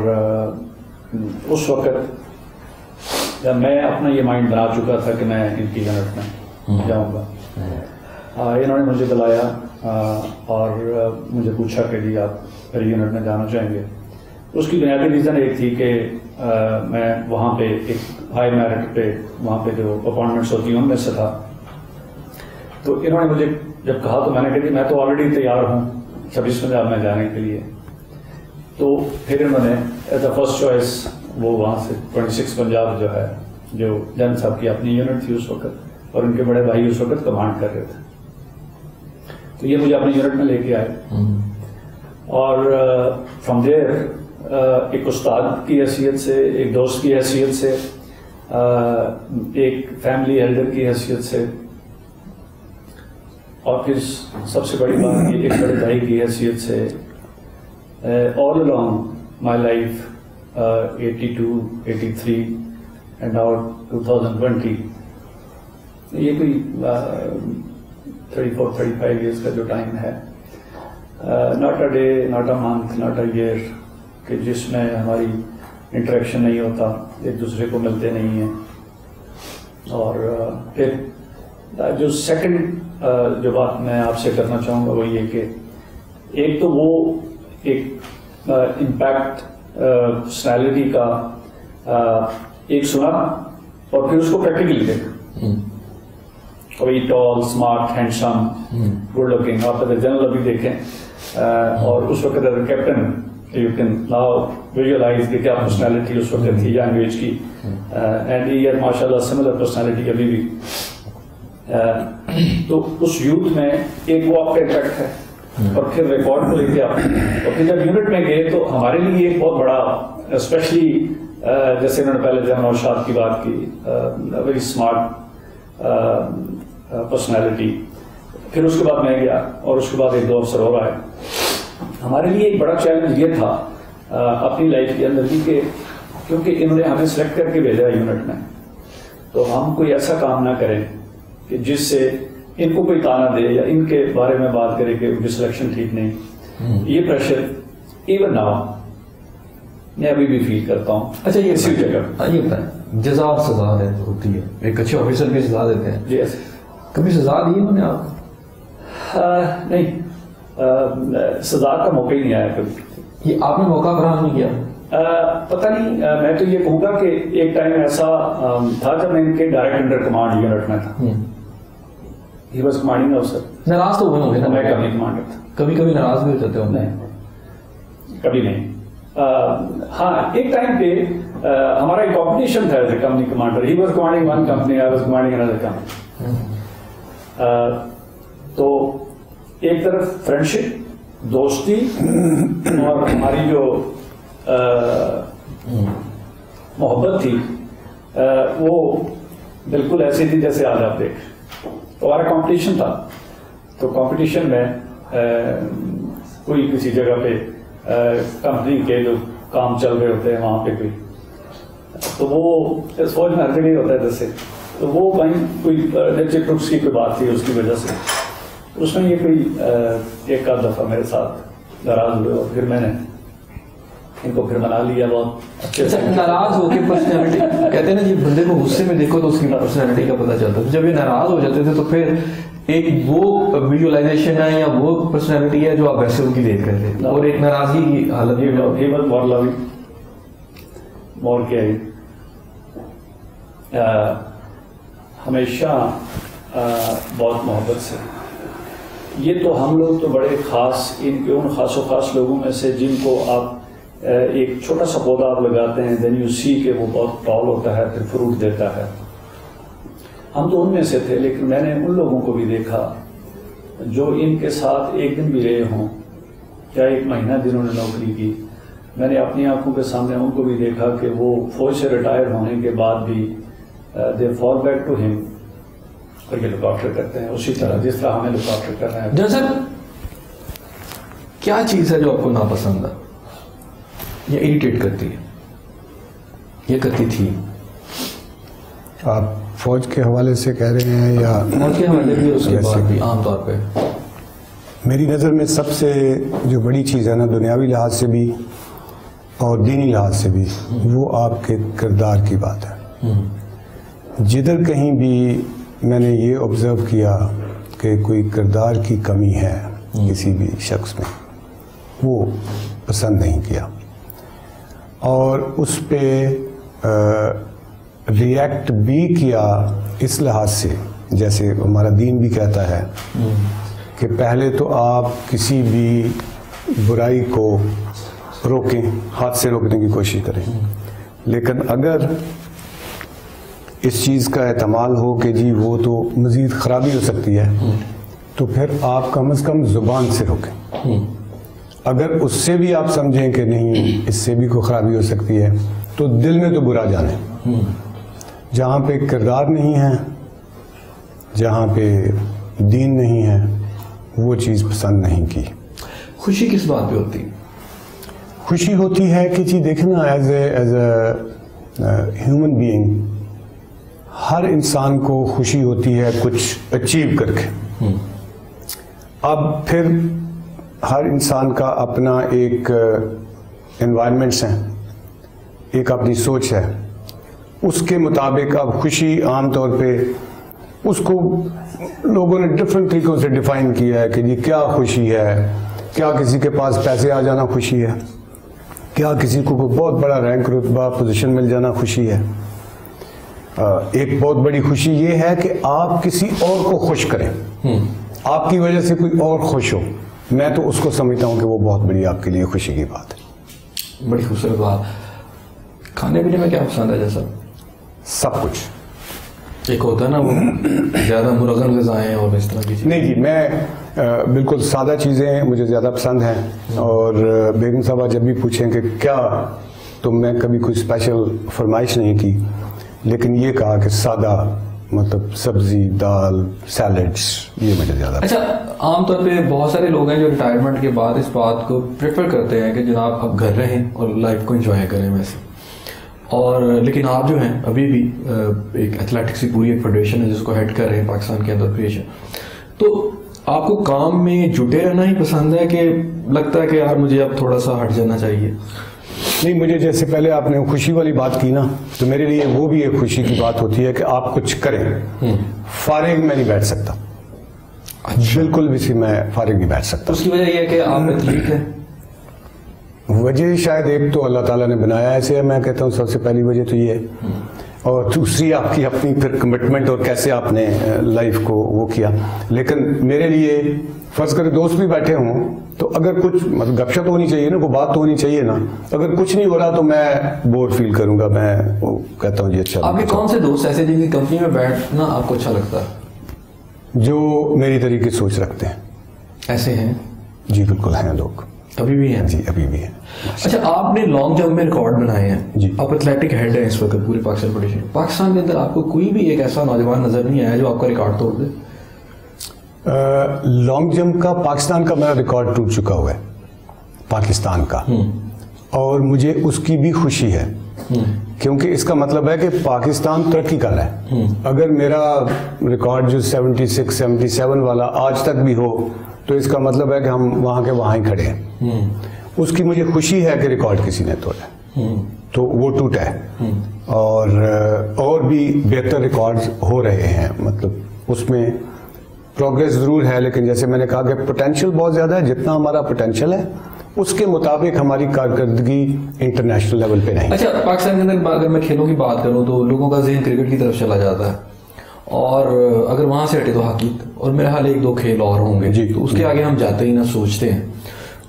اس وقت جب میں اپنا یہ مائنڈ بنا چکا تھا کہ میں ان کی یونٹ میں جاؤں گا۔ انہوں نے مجھے بلایا اور مجھے پوچھا کہ جی آپ یونٹ میں جانا چاہیں گے؟ اس کی بنیادی ریزن ایک تھی کہ میں وہاں پہ ایک ہائی میرٹ پہ وہاں پہ جو اپوائنٹمنٹس ہوتی ہیں ان میں سے تھا۔ تو انہوں نے مجھے جب کہا تو میں نے کہا جی میں تو آلریڈی تیار ہوں چھبیس پنجاب میں جانے کے لیے۔ تو پھر انہوں نے ایز اے فرسٹ چوائس وہ وہاں سے ٹوئنٹی سکس پنجاب جو ہے، جو جن صاحب کی اپنی یونٹ تھی اس وقت اور ان کے بڑے بھائی اس وقت کمانڈ کر رہے تھے۔ تو یہ مجھے اپنی یونٹ میں لے کے آئے۔ اور uh, فرام دیر uh, ایک استاد کی حیثیت سے، ایک دوست کی حیثیت سے uh, ایک فیملی ایلڈر کی حیثیت سے اور پھر سب سے بڑی بات یہ ایک بڑے بھائی کی حیثیت سے uh, all along my life eighty two eighty three and out two thousand twenty یہ کوئی thirty four thirty five years کا جو ٹائم ہے not a day not a month not a year کہ جس میں ہماری انٹریکشن نہیں ہوتا، ایک دوسرے کو ملتے نہیں ہیں اور uh, پھر جو سیکنڈ جو بات میں آپ سے کرنا چاہوں گا وہ یہ کہ ایک تو وہ ایک امپیکٹ پرسنالٹی کا ایک سنا اور پھر اس کو پریکٹیکلی دیکھا کوئی tall smart handsome good looking آپ اگر جنرل ابھی دیکھیں۔ اور اس وقت اگر captain you can now visualize کہ کیا پرسنالٹی اس وقت تھی ینگ ایج کی۔ اینڈ ایئر ماشاء اللہ سملر پرسنالٹی ابھی بھی۔ تو اس یوتھ میں ایک وہ آپ کا امپیکٹ ہے اور پھر ریکارڈ کو لے کے آپ۔ اور پھر جب یونٹ میں گئے تو ہمارے لیے ایک بہت بڑا اسپیشلی جیسے انہوں نے پہلے جہاں نوشاد کی بات کی ویری اسمارٹ پرسنالٹی پھر اس کے بعد میں گیا اور اس کے بعد ایک دو افسر اور آئے۔ ہمارے لیے ایک بڑا چیلنج یہ تھا اپنی لائف کے اندر بھی کہ کیونکہ انہوں نے ہمیں سلیکٹ کر کے بھیجا یونٹ میں۔ تو ہم کوئی ایسا کام نہ کریں۔ کہ جس سے ان کو کوئی تانا دے یا ان کے بارے میں بات کرے کہ ان کی سلیکشن ٹھیک نہیں۔ یہ پریشر ایون نہ میں ابھی بھی فیل کرتا ہوں۔ اچھا یہ اسی جگہ۔ یہ بتائیں جزا اور سزا ہوتی ہے۔ ایک اچھے آفیسر کی سزا دیتے ہیں۔ جی کبھی سزا دی انہوں نے آپ؟ نہیں۔ سزا کا موقع ہی نہیں آیا کبھی۔ یہ آپ نے موقع فراہم نہیں کیا؟ پتہ نہیں میں تو یہ کہوں گا کہ ایک ٹائم ایسا تھا جب میں ان کے ڈائریکٹ انڈر کمانڈ یونٹ میں تھا۔ ہی واز کمانڈنگ افسر ناراض تو ہوئے ہوں گے میں کبھی کمانڈر تھا کبھی کبھی ناراض بھی ہو جاتے ہوں نہیں۔ کبھی نہیں۔ ہاں ایک ٹائم پہ ہمارا ایک کمپٹیشن تھا as a company commander he was commanding one company I was commanding another company تو ایک طرف فرینڈشپ دوستی اور ہماری جو محبت تھی وہ بالکل ایسی تھی جیسے آج آپ دیکھ ہمارا کمپٹیشن تھا۔ تو کمپٹیشن میں کوئی کسی جگہ پہ کمپنی کے جو کام چل رہے ہوتے ہیں، وہاں پہ کوئی۔ تو وہ، فوج میں ہر جگہ ہوتا ہے جیسے تو وہ کہیں کوئی ٹرکس کی کوئی بات تھی اس کی وجہ سے۔ اس میں یہ کوئی ایک آدھ دفعہ میرے ساتھ ناراض ہوئے اور پھر میں نے ان کو پھر منا لیا بہت۔ اچھے سے ناراض ہو کے پرسنالٹی کہتے ہیں نا جب بندے کو غصے میں دیکھو تو اس کی پرسنالٹی کا پتہ چلتا ہے۔ جب یہ ناراض ہو جاتے تھے تو پھر ایک وہ ویژولائزیشن ہے یا وہ پرسنالٹی ہے جو آپ ویسے ان کی دیکھ رہے تھے۔ اور ایک ناراضگی کی حالت more loving, more caring. Uh, ہمیشہ بہت محبت سے۔ یہ تو ہم لوگ تو بڑے خاص ان کے ان خاص و خاص لوگوں میں سے جن کو آپ ایک چھوٹا سا پودا آپ لگاتے ہیں دین یو سی کہ وہ بہت ٹال ہوتا ہے، پھر فروٹ دیتا ہے۔ ہم تو ان میں سے تھے، لیکن میں نے ان لوگوں کو بھی دیکھا جو ان کے ساتھ ایک دن بھی رہے ہوں۔ کیا ایک مہینہ جنہوں نے نوکری کی؟ میں نے اپنی آنکھوں کے سامنے ان کو بھی دیکھا کہ وہ فوج سے ریٹائر ہونے کے بعد بھی دے فال بیک ٹو ہم اور یہ لک آفٹر کرتے ہیں، اسی طرح جس طرح ہمیں لک آفٹر کر رہے ہیں کیا چیز ہے جو آپ کو ناپسند ہے؟ یا اریٹیٹ کرتی ہے۔ یہ کرتی تھی۔ آپ فوج کے حوالے سے کہہ رہے ہیں یا موت کے حوالے بھی اس کے بعد بھی عام طور پہ۔ میری نظر میں سب سے جو بڑی چیز ہے نا دنیاوی لحاظ سے بھی اور دینی لحاظ سے بھی وہ آپ کے کردار کی بات ہے۔ جدھر کہیں بھی میں نے یہ آبزرو کیا کہ کوئی کردار کی کمی ہے کسی بھی شخص میں وہ پسند نہیں کیا۔ اور اس پہ ریئیکٹ بھی کیا اس لحاظ سے، جیسے ہمارا دین بھی کہتا ہے کہ پہلے تو آپ کسی بھی برائی کو روکیں، ہاتھ سے روکنے کی کوشش کریں۔ لیکن اگر اس چیز کا احتمال ہو کہ جی وہ تو مزید خرابی ہو سکتی ہے، تو پھر آپ کم از کم زبان سے روکیں۔ اگر اس سے بھی آپ سمجھیں کہ نہیں اس سے بھی کوئی خرابی ہو سکتی ہے تو دل میں تو برا جانیں جہاں پہ کردار نہیں ہے جہاں پہ دین نہیں ہے وہ چیز پسند نہیں کی۔ خوشی کس بات پہ ہوتی؟ خوشی ہوتی ہے کہ جی دیکھیں نا as a as a human being ہر انسان کو خوشی ہوتی ہے کچھ اچیو کر کے۔ اب پھر ہر انسان کا اپنا ایک انوائرمنٹس ہیں ایک اپنی سوچ ہے۔ اس کے مطابق اب خوشی عام طور پہ اس کو لوگوں نے ڈفرینٹ طریقوں سے ڈیفائن کیا ہے کہ جی کیا خوشی ہے کیا کسی کے پاس پیسے آ جانا خوشی ہے کیا کسی کو کوئی بہت بڑا رینک رتبہ پوزیشن مل جانا خوشی ہے۔ ایک بہت بڑی خوشی یہ ہے کہ آپ کسی اور کو خوش کریں۔ آپ کی وجہ سے کوئی اور خوش ہو۔ میں تو اس کو سمجھتا ہوں کہ وہ بہت بڑی آپ کے لیے خوشی کی بات ہے۔ بڑی خوبصورت بات۔ کھانے پینے میں کیا پسند ہے جیسا؟ سب کچھ۔ ایک ہوتا ہے نا وہ زیادہ مرغن غذائیں اور اس طرح کی چیزیں۔ نہیں جی میں بالکل سادہ چیزیں مجھے زیادہ پسند ہیں۔ اور بیگم صاحبہ جب بھی پوچھیں کہ کیا تو میں کبھی کوئی اسپیشل فرمائش نہیں کی؟ لیکن یہ کہا کہ سادہ مطلب سبزی دال سیلڈس یہ مجھے زیادہ اچھا عام طور پہ بہت سارے لوگ ہیں جو ریٹائرمنٹ کے بعد اس بات کو پریفر کرتے ہیں کہ جناب اب گھر رہیں اور لائف کو انجوائے کریں ویسے۔ اور لیکن آپ جو ہیں ابھی بھی ایک ایتھلیٹکس کی پوری ایک فیڈریشن ہے جس کو ہیڈ کر رہے ہیں پاکستان کے اندر کریشن تو آپ کو کام میں جٹے رہنا ہی پسند ہے کہ لگتا ہے کہ یار مجھے اب تھوڑا سا ہٹ جانا چاہیے؟ نہیں مجھے جیسے پہلے آپ نے خوشی والی بات کی نا تو میرے لیے وہ بھی ایک خوشی کی بات ہوتی ہے کہ آپ کچھ کریں۔ فارغ میں نہیں بیٹھ سکتا۔ بالکل بھی سی میں فارغ نہیں بیٹھ سکتا۔ اس کی وجہ یہ ہے کہ آپ ایتھلیٹ ہیں وجہ شاید ایک تو اللہ تعالیٰ نے بنایا ایسے ہے میں کہتا ہوں سب سے پہلی وجہ تو یہ ہے۔ اور دوسری آپ کی اپنی پھر کمٹمنٹ اور کیسے آپ نے لائف کو وہ کیا. لیکن میرے لیے فرض کرے دوست بھی بیٹھے ہوں تو اگر کچھ مطلب گپ شپ ہونی چاہیے نا کوئی بات تو ہونی چاہیے نا. اگر کچھ نہیں ہو رہا تو میں بور فیل کروں گا میں کہتا ہوں جی اچھا آپ کے کون سے دوست ایسے جن کی کمپنی میں بیٹھنا آپ کو اچھا لگتا ہے؟ جو میری طریقے سوچ رکھتے ہیں. ایسے ہیں؟ جی بالکل ہیں لوگ. ابھی بھی ہیں؟ جی ابھی بھی ہیں۔ اچھا آپ نے لانگ جمپ میں ریکارڈ بنائے ہیں۔ جی۔ آپ ایتھلیٹک ہیڈ ہیں اس وقت پورے پاکستان فیڈریشن پاکستان کے اندر آپ کو کوئی بھی ایک ایسا نوجوان نظر نہیں آیا جو آپ کا ریکارڈ توڑ دے؟ لانگ جمپ کا پاکستان کا میرا ریکارڈ ٹوٹ چکا ہوا ہے۔ پاکستان کا۔ اور مجھے اس کی بھی خوشی ہے۔ کیونکہ اس کا مطلب ہے کہ پاکستان ترقی کر رہا ہے۔ اگر میرا ریکارڈ جو سیونٹی سکس سیونٹی سیون والا آج تک بھی ہو تو اس کا مطلب ہے کہ ہم وہاں کے وہاں ہی کھڑے ہیں۔ اس کی مجھے خوشی ہے کہ ریکارڈ کسی نے توڑا۔ تو وہ ٹوٹا ہے۔ اور اور بھی بہتر ریکارڈ ہو رہے ہیں۔ مطلب اس میں پروگرس ضرور ہے لیکن جیسے میں نے کہا کہ پوٹینشیل بہت زیادہ ہے۔ جتنا ہمارا پوٹینشیل ہے اس کے مطابق ہماری کارکردگی انٹرنیشنل لیول پہ نہیں اچھا پاکستان کے اندر اگر میں کھیلوں کی بات کروں تو لوگوں کا ذہن کرکٹ کی طرف چلا جاتا ہے۔ اور اگر وہاں سے ہٹے تو ہاکی اور میرے حال ایک دو کھیل اور ہوں گے جی تو اس کے آگے ہم جاتے ہی نہ سوچتے ہیں۔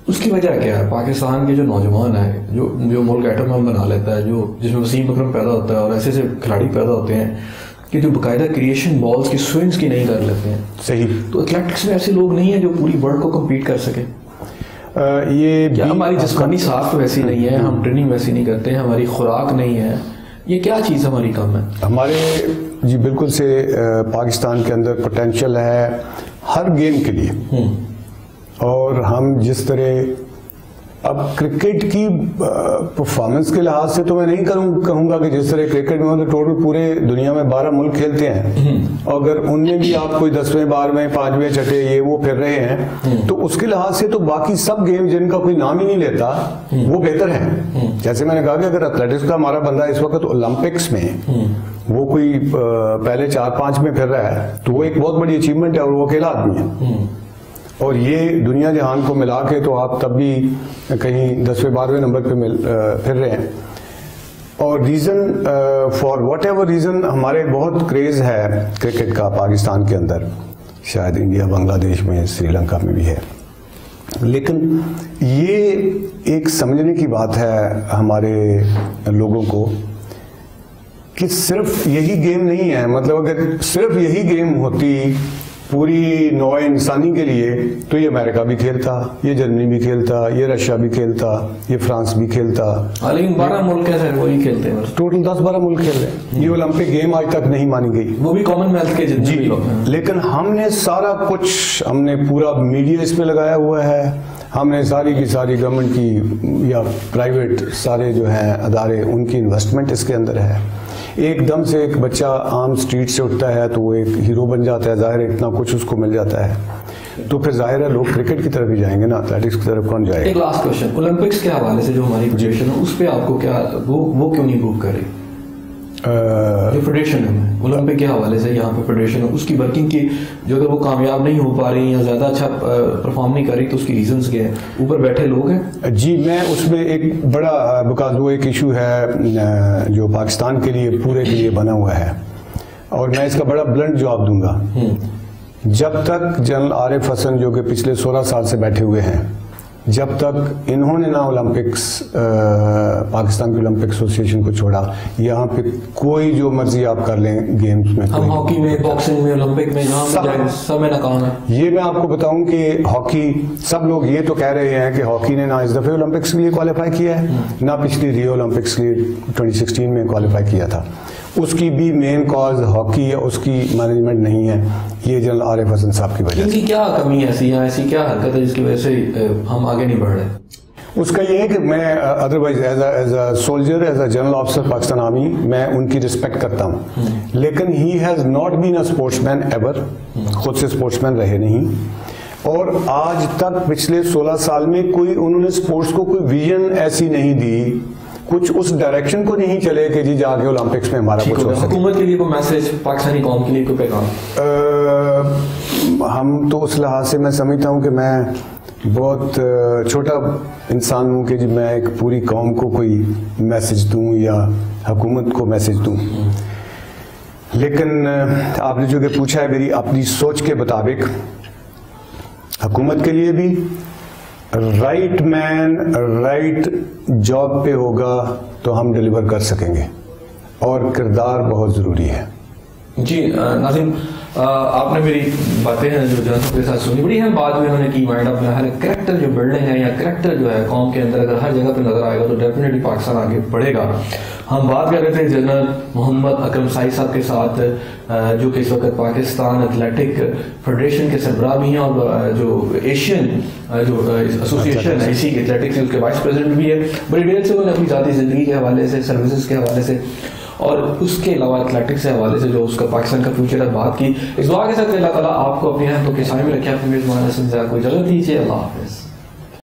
اس کی وجہ کیا ہے؟ پاکستان کے جو نوجوان ہیں جو جو ملک ایٹم بم بنا لیتا ہے جو جس میں وسیم اکرم پیدا ہوتا ہے اور ایسے ایسے کھلاڑی پیدا ہوتے ہیں کہ جو باقاعدہ کریشن بالز کی سوئنگس کی نہیں کر لیتے ہیں۔ صحیح۔ تو ایتھلیٹکس میں ایسے لوگ نہیں ہیں جو پوری ورلڈ کو کمپیٹ کر سکیں۔ یہ ہماری جسمانی ساخت ویسی نہیں ہے ہم ٹریننگ ویسی نہیں کرتے ہیں ہماری خوراک نہیں ہے۔ یہ کیا چیز ہماری کم ہے؟ ہمارے جی بالکل سے پاکستان کے اندر پوٹینشیل ہے ہر گیم کے لیے۔ اور ہم جس طرح اب کرکٹ کی پرفارمنس کے لحاظ سے تو میں نہیں کروں کہوں گا کہ جس طرح کرکٹ میں مطلب ٹوٹل پورے دنیا میں بارہ ملک کھیلتے ہیں۔ اگر ان میں بھی آپ کوئی دسویں بارہویں پانچویں چھٹے یہ وہ پھر رہے ہیں تو اس کے لحاظ سے تو باقی سب گیم جن کا کوئی نام ہی نہیں لیتا وہ بہتر ہے جیسے میں نے کہا کہ اگر ایتھلیٹکس کا ہمارا بندہ اس وقت اولمپکس میں وہ کوئی پہلے چار پانچ میں پھر رہا ہے تو وہ ایک بہت بڑی اچیومنٹ ہے اور وہ اکیلا آدمی ہے۔ اور یہ دنیا جہان کو ملا کے تو آپ تب بھی کہیں دسویں بارہویں نمبر پہ مل پھر رہے ہیں۔ اور reason for whatever reason ہمارے بہت کریز ہے کرکٹ کا پاکستان کے اندر۔ شاید انڈیا بنگلہ دیش میں سری لنکا میں بھی ہے۔ لیکن یہ ایک سمجھنے کی بات ہے ہمارے لوگوں کو۔ کہ صرف یہی گیم نہیں ہے۔ مطلب اگر صرف یہی گیم ہوتی پوری نو انسانی کے لیے تو یہ امریکہ بھی کھیلتا یہ جرمنی بھی کھیلتا یہ رشیا بھی کھیلتا یہ فرانس بھی کھیلتا۔ لیکن بارہ ملک ہیں وہی کھیلتے ہیں۔ ٹوٹل دس بارہ ملک کھیل رہے ہیں۔ یہ اولمپک گیم آج تک نہیں مانی گئی۔ وہ بھی کامن ویلتھ کے جی لیکن ہم نے سارا کچھ ہم نے پورا میڈیا اس میں لگایا ہوا ہے۔ ہم نے ساری کی ساری گورنمنٹ کی یا پرائیویٹ سارے جو ہیں ادارے ان کی انویسٹمنٹ اس کے اندر ہے۔ ایک دم سے ایک بچہ عام سٹریٹ سے اٹھتا ہے تو وہ ایک ہیرو بن جاتا ہے، ظاہر ہے اتنا کچھ اس کو مل جاتا ہے۔ تو پھر ظاہر ہے لوگ کرکٹ کی طرف ہی جائیں گے نا ایتھلیٹکس کی طرف کون جائے گا؟ ایک لاسٹ کوشچن اولمپکس کے حوالے سے جو ہماری پوزیشن ہے، اس پہ آپ کو کیا وہ وہ کیوں نہیں امپروو کر جو فیڈریشن ہے۔ اولمپک کے حوالے سے یہاں پہ فیڈریشن ہے؟ اس کی ورکنگ کی جو اگر وہ کامیاب نہیں ہو پا رہی یا زیادہ اچھا پرفارم نہیں کر رہی تو اس کی ریزنس کیا ہے اوپر بیٹھے لوگ ہیں؟ جی میں اس میں ایک بڑا بکاز وہ ایک ایشو ہے جو پاکستان کے لیے پورے کے لیے بنا ہوا ہے۔ اور میں اس کا بڑا بلنٹ جواب دوں گا۔ جب تک جنرل عارف حسن جو کہ پچھلے سولہ سال سے بیٹھے ہوئے ہیں جب تک انہوں نے نہ اولمپکس پاکستان کی اولمپک ایسوسیشن کو چھوڑا یہاں پہ کوئی جو مرضی آپ کر لیں گیمز میں ہم ہاکی میں باکسنگ میں اولمپک میں جہاں سب میں ناکام ہے یہ میں آپ کو بتاؤں کہ ہاکی سب لوگ یہ تو کہہ رہے ہیں کہ ہاکی نے نہ اس دفعہ اولمپکس کے لیے کوالیفائی کیا ہے نہ پچھلی ریو اولمپکس کے لیے ٹوئنٹی سکسٹین میں کوالیفائی کیا تھا۔ اس کی بھی مین کاز ہاکی یا اس کی مینجمنٹ نہیں ہے. یہ جنرل عارف حسن صاحب کی وجہ ان کی کیا کمی ہے ایسی؟ ایسی کیا حرکت ہے جس کی وجہ سے ہم آگے نہیں بڑھ رہے؟ اس کا یہ ہے کہ میں otherwise as as a soldier as a general officer Pakistan army میں ان کی رسپیکٹ کرتا ہوں. لیکن he has not been a sportsman ever خود سے اسپورٹس مین رہے نہیں. اور آج تک پچھلے سولہ سال میں کوئی انہوں نے اسپورٹس کو کوئی ویژن ایسی نہیں دی کچھ اس ڈائریکشن کو نہیں چلے کہ جی جا کے اولمپکس میں ہمارا کچھ ہو سکے۔ حکومت کے لیے کوئی میسج پاکستانی قوم کے لیے کوئی پیغام؟ ہم تو اس لحاظ سے میں سمجھتا ہوں کہ میں بہت چھوٹا انسان ہوں کہ جی میں ایک پوری قوم کو کوئی میسج دوں یا حکومت کو میسج دوں۔ لیکن آپ نے جو کہ پوچھا ہے میری اپنی سوچ کے مطابق حکومت کے لیے بھی رائٹ مین رائٹ جاب پہ ہوگا تو ہم ڈلیور کر سکیں گے اور کردار بہت ضروری ہے۔ جی ناظرین آپ نے میری باتیں ہیں جو جنرل کے ساتھ سنی بڑی اہم بات بھی انہوں نے کی مائنڈ اپ میں ہر کریکٹر جو بلڈنگ ہے یا کریکٹر جو ہے قوم کے اندر، اگر ہر جگہ پہ نظر آئے گا تو ڈیفینیٹلی پاکستان آگے بڑھے گا۔ ہم بات کر رہے تھے جنرل محمد اکرم سائی صاحب کے ساتھ جو کہ اس وقت پاکستان ایتھلیٹک فیڈریشن کے سربراہ بھی ہیں اور جو ایشین جو ایسوسیشن ہے، اسی کے ایتھلیٹکس اس کے وائس پریزیڈنٹ بھی ہے بڑی ڈیل سے انہوں نے اپنی ذاتی زندگی کے حوالے سے سروسز کے حوالے سے اور اس کے علاوہ ایتھلیٹکس کے حوالے سے جو اس کا پاکستان کا فیوچر ہے، بات کی۔ اس دعا کے ساتھ اللہ تعالیٰ آپ کو اپنے ہاتھوں کے سائے میں رکھے، اپنے میزبان سے کو اجازت دیجیے۔ اللہ حافظ۔